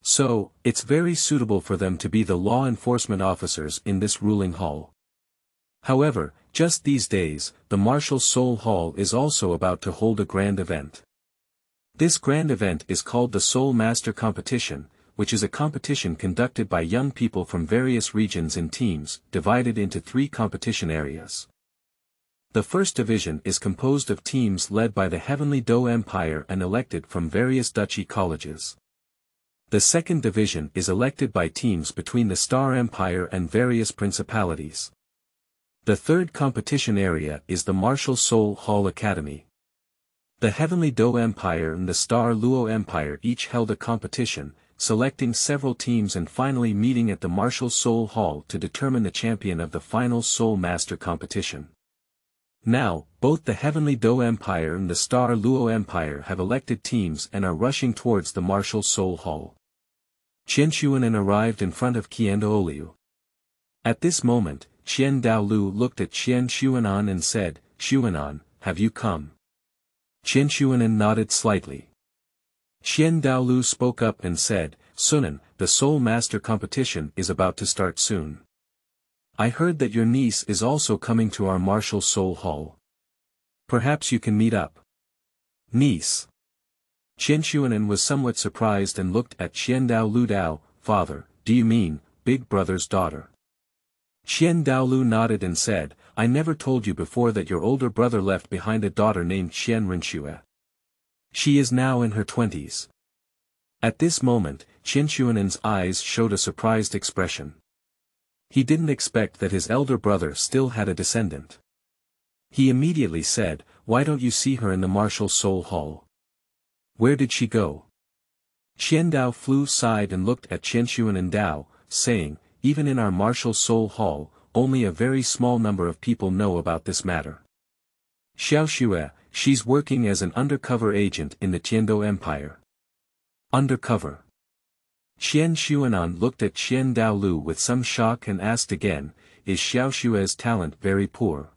So, it's very suitable for them to be the law enforcement officers in this ruling hall. However, just these days, the Martial Soul Hall is also about to hold a grand event. This grand event is called the Soul Master Competition, which is a competition conducted by young people from various regions in teams, divided into three competition areas. The first division is composed of teams led by the Heavenly Dou Empire and elected from various duchy colleges. The second division is elected by teams between the Star Empire and various principalities. The third competition area is the Martial Soul Hall Academy. The Heavenly Dou Empire and the Star Luo Empire each held a competition, selecting several teams and finally meeting at the Martial Soul Hall to determine the champion of the final Soul Master competition. Now, both the Heavenly Dou Empire and the Star Luo Empire have elected teams and are rushing towards the Martial Soul Hall. Qian Shuanan arrived in front of Qian Oliu. At this moment, Qian Daolu looked at Qian Xuanan and said, Xuanan, have you come? Qian Xuanan nodded slightly. Qian Daolu spoke up and said, Sunan, the Soul Master competition is about to start soon. I heard that your niece is also coming to our martial soul hall. Perhaps you can meet up. Niece. Qian Xuanan was somewhat surprised and looked at Qian Dao Lu Dao, father, do you mean, big brother's daughter? Qian Dao Lu nodded and said, I never told you before that your older brother left behind a daughter named Qian Rinxue. She is now in her twenties. At this moment, Qian Xuanan's eyes showed a surprised expression. He didn't expect that his elder brother still had a descendant. He immediately said, why don't you see her in the martial soul hall? Where did she go? Qian Dao flew side and looked at Qianshuan and Dao, saying, even in our martial soul hall, only a very small number of people know about this matter. Xiao Xue, she's working as an undercover agent in the Tiandou Empire. Undercover. Qian Xuanan looked at Qian Daolu with some shock and asked again, is Xiao Xue's talent very poor?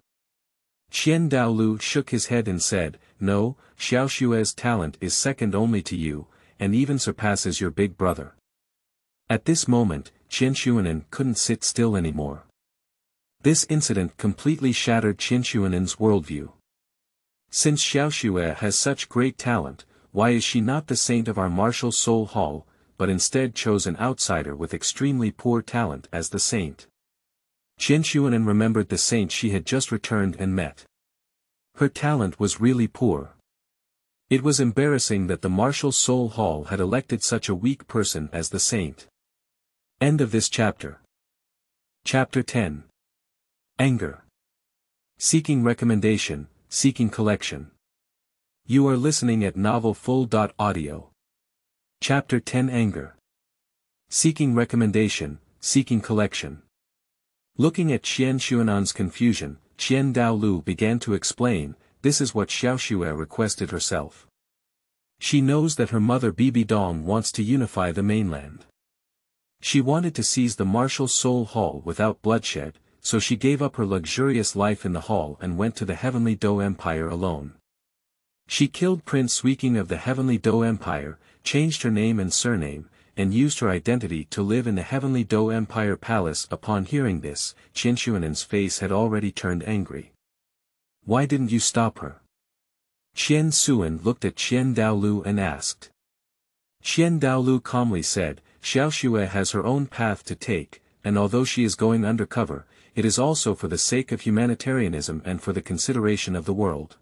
Qian Daolu shook his head and said, no, Xiao Xue's talent is second only to you, and even surpasses your big brother. At this moment, Qian Xuanan couldn't sit still anymore. This incident completely shattered Qian Xuanan's worldview. Since Xiao Xue has such great talent, why is she not the saint of our martial soul hall, but instead chose an outsider with extremely poor talent as the saint? Qian Xuanan remembered the saint she had just returned and met. Her talent was really poor. It was embarrassing that the Martial Soul Hall had elected such a weak person as the saint. End of this chapter. Chapter 10 Anger. Seeking recommendation, seeking collection. You are listening at novelfull.audio. Chapter 10 Anger. Seeking recommendation, seeking collection. Looking at Qian Xuanan's confusion, Qian Dao Lu began to explain, this is what Xiao Xue requested herself. She knows that her mother Bibi Dong wants to unify the mainland. She wanted to seize the martial soul hall without bloodshed, so she gave up her luxurious life in the hall and went to the heavenly Dou Empire alone. She killed Prince Suiking of the heavenly Dou Empire, changed her name and surname, and used her identity to live in the heavenly Dou Empire palace upon hearing this, Qian Xuanan's face had already turned angry. Why didn't you stop her? Qian Suan looked at Qian Daolu and asked. Qian Daolu calmly said, Xiao Xue has her own path to take, and although she is going undercover, it is also for the sake of humanitarianism and for the consideration of the world.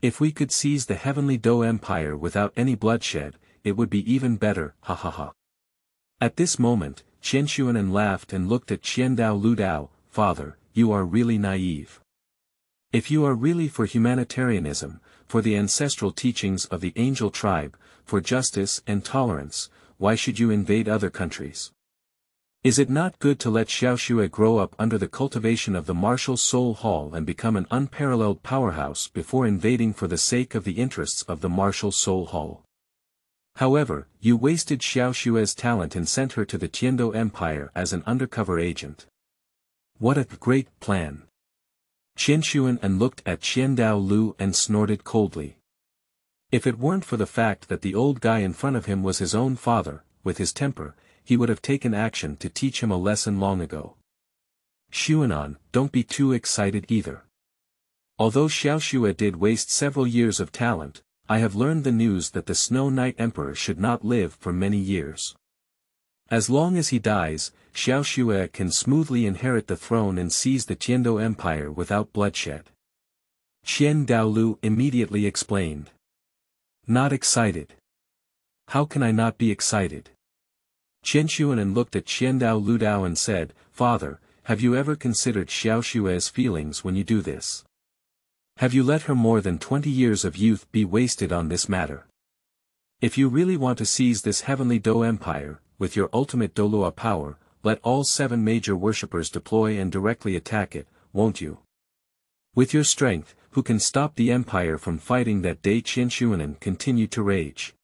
If we could seize the heavenly Dou Empire without any bloodshed, it would be even better, ha ha ha. At this moment, Qian Xuanan laughed and looked at Qian Dao Lu Dao, Father, you are really naive. If you are really for humanitarianism, for the ancestral teachings of the angel tribe, for justice and tolerance, why should you invade other countries? Is it not good to let Xiaoxue grow up under the cultivation of the martial soul hall and become an unparalleled powerhouse before invading for the sake of the interests of the martial soul hall? However, you wasted Xiaoxue's talent and sent her to the Tiandou Empire as an undercover agent. What a great plan! Qian Xuan and looked at Qian Dao Lu and snorted coldly. If it weren't for the fact that the old guy in front of him was his own father, with his temper, he would have taken action to teach him a lesson long ago. Xuanan, don't be too excited either. Although Xiao Xue did waste several years of talent, I have learned the news that the Snow Knight Emperor should not live for many years. As long as he dies, Xiao Xue can smoothly inherit the throne and seize the Tiandou Empire without bloodshed. Qian Daolu immediately explained. Not excited. How can I not be excited? Qian Xuanan looked at Qian Dao Ludao and said, Father, have you ever considered Xiao Xue's feelings when you do this? Have you let her more than twenty years of youth be wasted on this matter? If you really want to seize this heavenly Dou Empire, with your ultimate Douluo power, let all seven major worshippers deploy and directly attack it, won't you? With your strength, who can stop the empire from fighting that day Qian Xuanan continued to rage.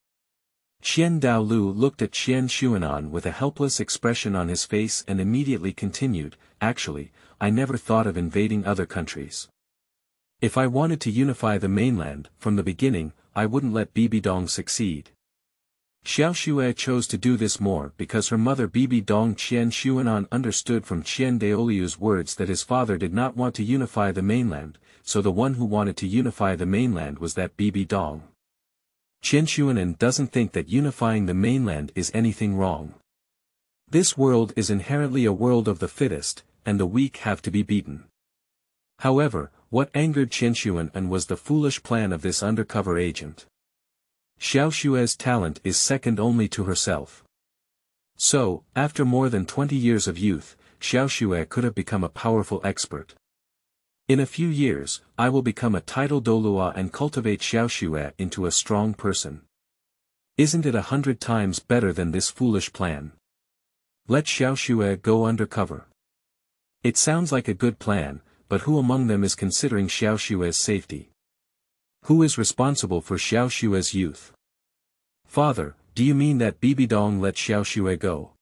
Qian Daolu looked at Qian Xuanan with a helpless expression on his face and immediately continued, actually, I never thought of invading other countries. If I wanted to unify the mainland, from the beginning, I wouldn't let Bibi Dong succeed. Xiao Xue chose to do this more because her mother Bibi Dong Qian Xuanan understood from Qian Daoliu's words that his father did not want to unify the mainland, so the one who wanted to unify the mainland was that Bibi Dong. Qian Xuanan doesn't think that unifying the mainland is anything wrong. This world is inherently a world of the fittest, and the weak have to be beaten. However, what angered Qian Xuan was the foolish plan of this undercover agent. Xiao Xue's talent is second only to herself. So, after more than 20 years of youth, Xiao Xue could have become a powerful expert. In a few years, I will become a title Douluo and cultivate Xiao Xue into a strong person. Isn't it a hundred times better than this foolish plan? Let Xiao Xue go undercover. It sounds like a good plan, but who among them is considering Xiao Xue's safety? Who is responsible for Xiao Xue's youth? Father, do you mean that Bibi Dong let Xiao Xue go?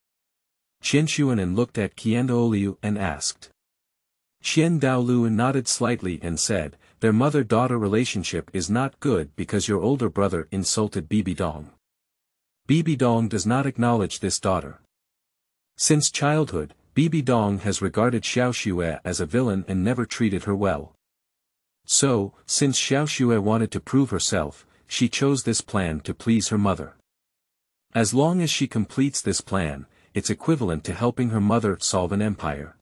Qian Xuanan looked at Qian Liu and asked. Qian Daolu nodded slightly and said, their mother-daughter relationship is not good because your older brother insulted Bibi Dong. Bibi Dong does not acknowledge this daughter. Since childhood, Bibi Dong has regarded Xiao Xue as a villain and never treated her well. So, since Xiao Xue wanted to prove herself, she chose this plan to please her mother. As long as she completes this plan, it's equivalent to helping her mother solve an empire.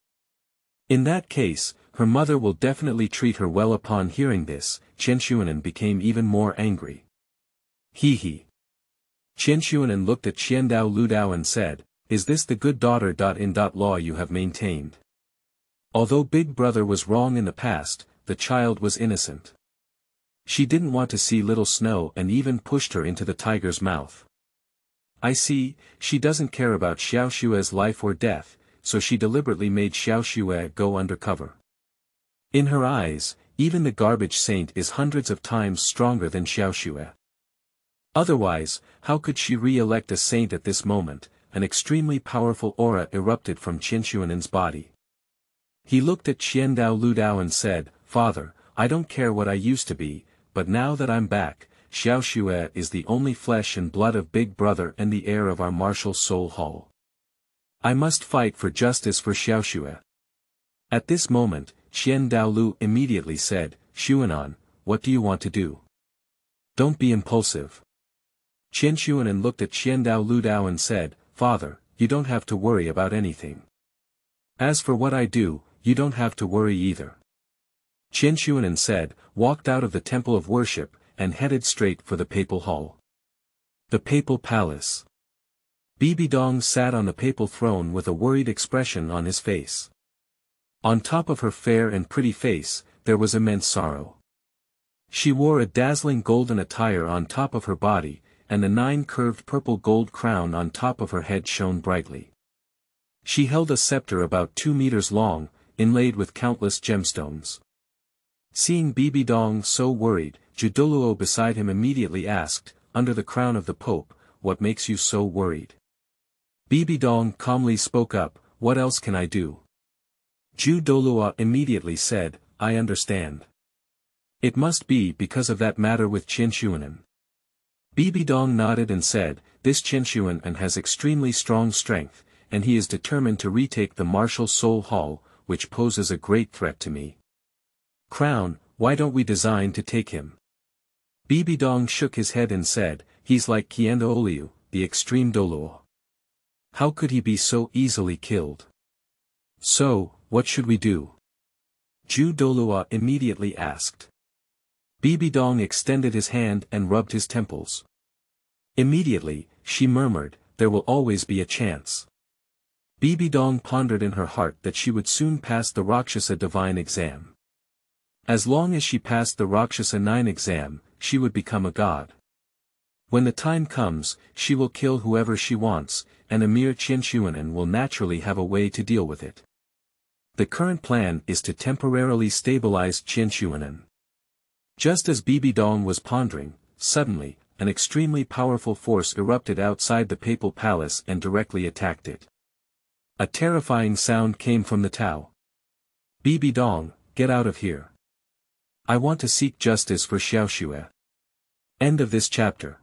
In that case, her mother will definitely treat her well upon hearing this, Chen Xuanan became even more angry. He he. Chen Xuanan looked at Qiandao Ludao and said, Is this the good daughter. In law you have maintained? Although Big Brother was wrong in the past, the child was innocent. She didn't want to see little Snow and even pushed her into the tiger's mouth. I see, she doesn't care about Xiao Xue's life or death, so she deliberately made Xiao Xue go undercover. In her eyes, even the garbage saint is hundreds of times stronger than Xiao Xue. Otherwise, how could she re-elect a saint at this moment, an extremely powerful aura erupted from Qinshuanen's body. He looked at Qiandao Ludao and said, Father, I don't care what I used to be, but now that I'm back, Xiao Xue is the only flesh and blood of Big Brother and the heir of our martial soul hall. I must fight for justice for Xiaoxue. At this moment, Qian Daolu immediately said, Xuanan, what do you want to do? Don't be impulsive. Qian Xuanan looked at Qian Dao Lu Dao and said, Father, you don't have to worry about anything. As for what I do, you don't have to worry either. Qian Xuanan said, walked out of the temple of worship, and headed straight for the papal hall. The papal palace. Bibi Dong sat on the papal throne with a worried expression on his face. On top of her fair and pretty face, there was immense sorrow. She wore a dazzling golden attire on top of her body, and the nine-curved purple gold crown on top of her head shone brightly. She held a scepter about two meters long, inlaid with countless gemstones. Seeing Bibi Dong so worried, Judoluo beside him immediately asked, under the crown of the Pope, what makes you so worried? Bibi Dong calmly spoke up, what else can I do? Ju Douluo immediately said, I understand. It must be because of that matter with Chen Shuanan. Bibi Dong nodded and said, this Chen Shuanan has extremely strong strength, and he is determined to retake the martial soul hall, which poses a great threat to me. Crown, why don't we design to take him? Bibi Dong shook his head and said, he's like Kiendo Oliu, the extreme Douluo. How could he be so easily killed? So, what should we do? Ju Douluo immediately asked. Bibi Dong extended his hand and rubbed his temples. Immediately, she murmured, there will always be a chance. Bibi Dong pondered in her heart that she would soon pass the Rakshasa divine exam. As long as she passed the Rakshasa 9 exam, she would become a god. When the time comes, she will kill whoever she wants, and Emir Qinshuanan will naturally have a way to deal with it. The current plan is to temporarily stabilize Qinshuanan. Just as Bibi Dong was pondering, suddenly, an extremely powerful force erupted outside the papal palace and directly attacked it. A terrifying sound came from the Tao. Bibi Dong, get out of here. I want to seek justice for Xiaoxue. End of this chapter.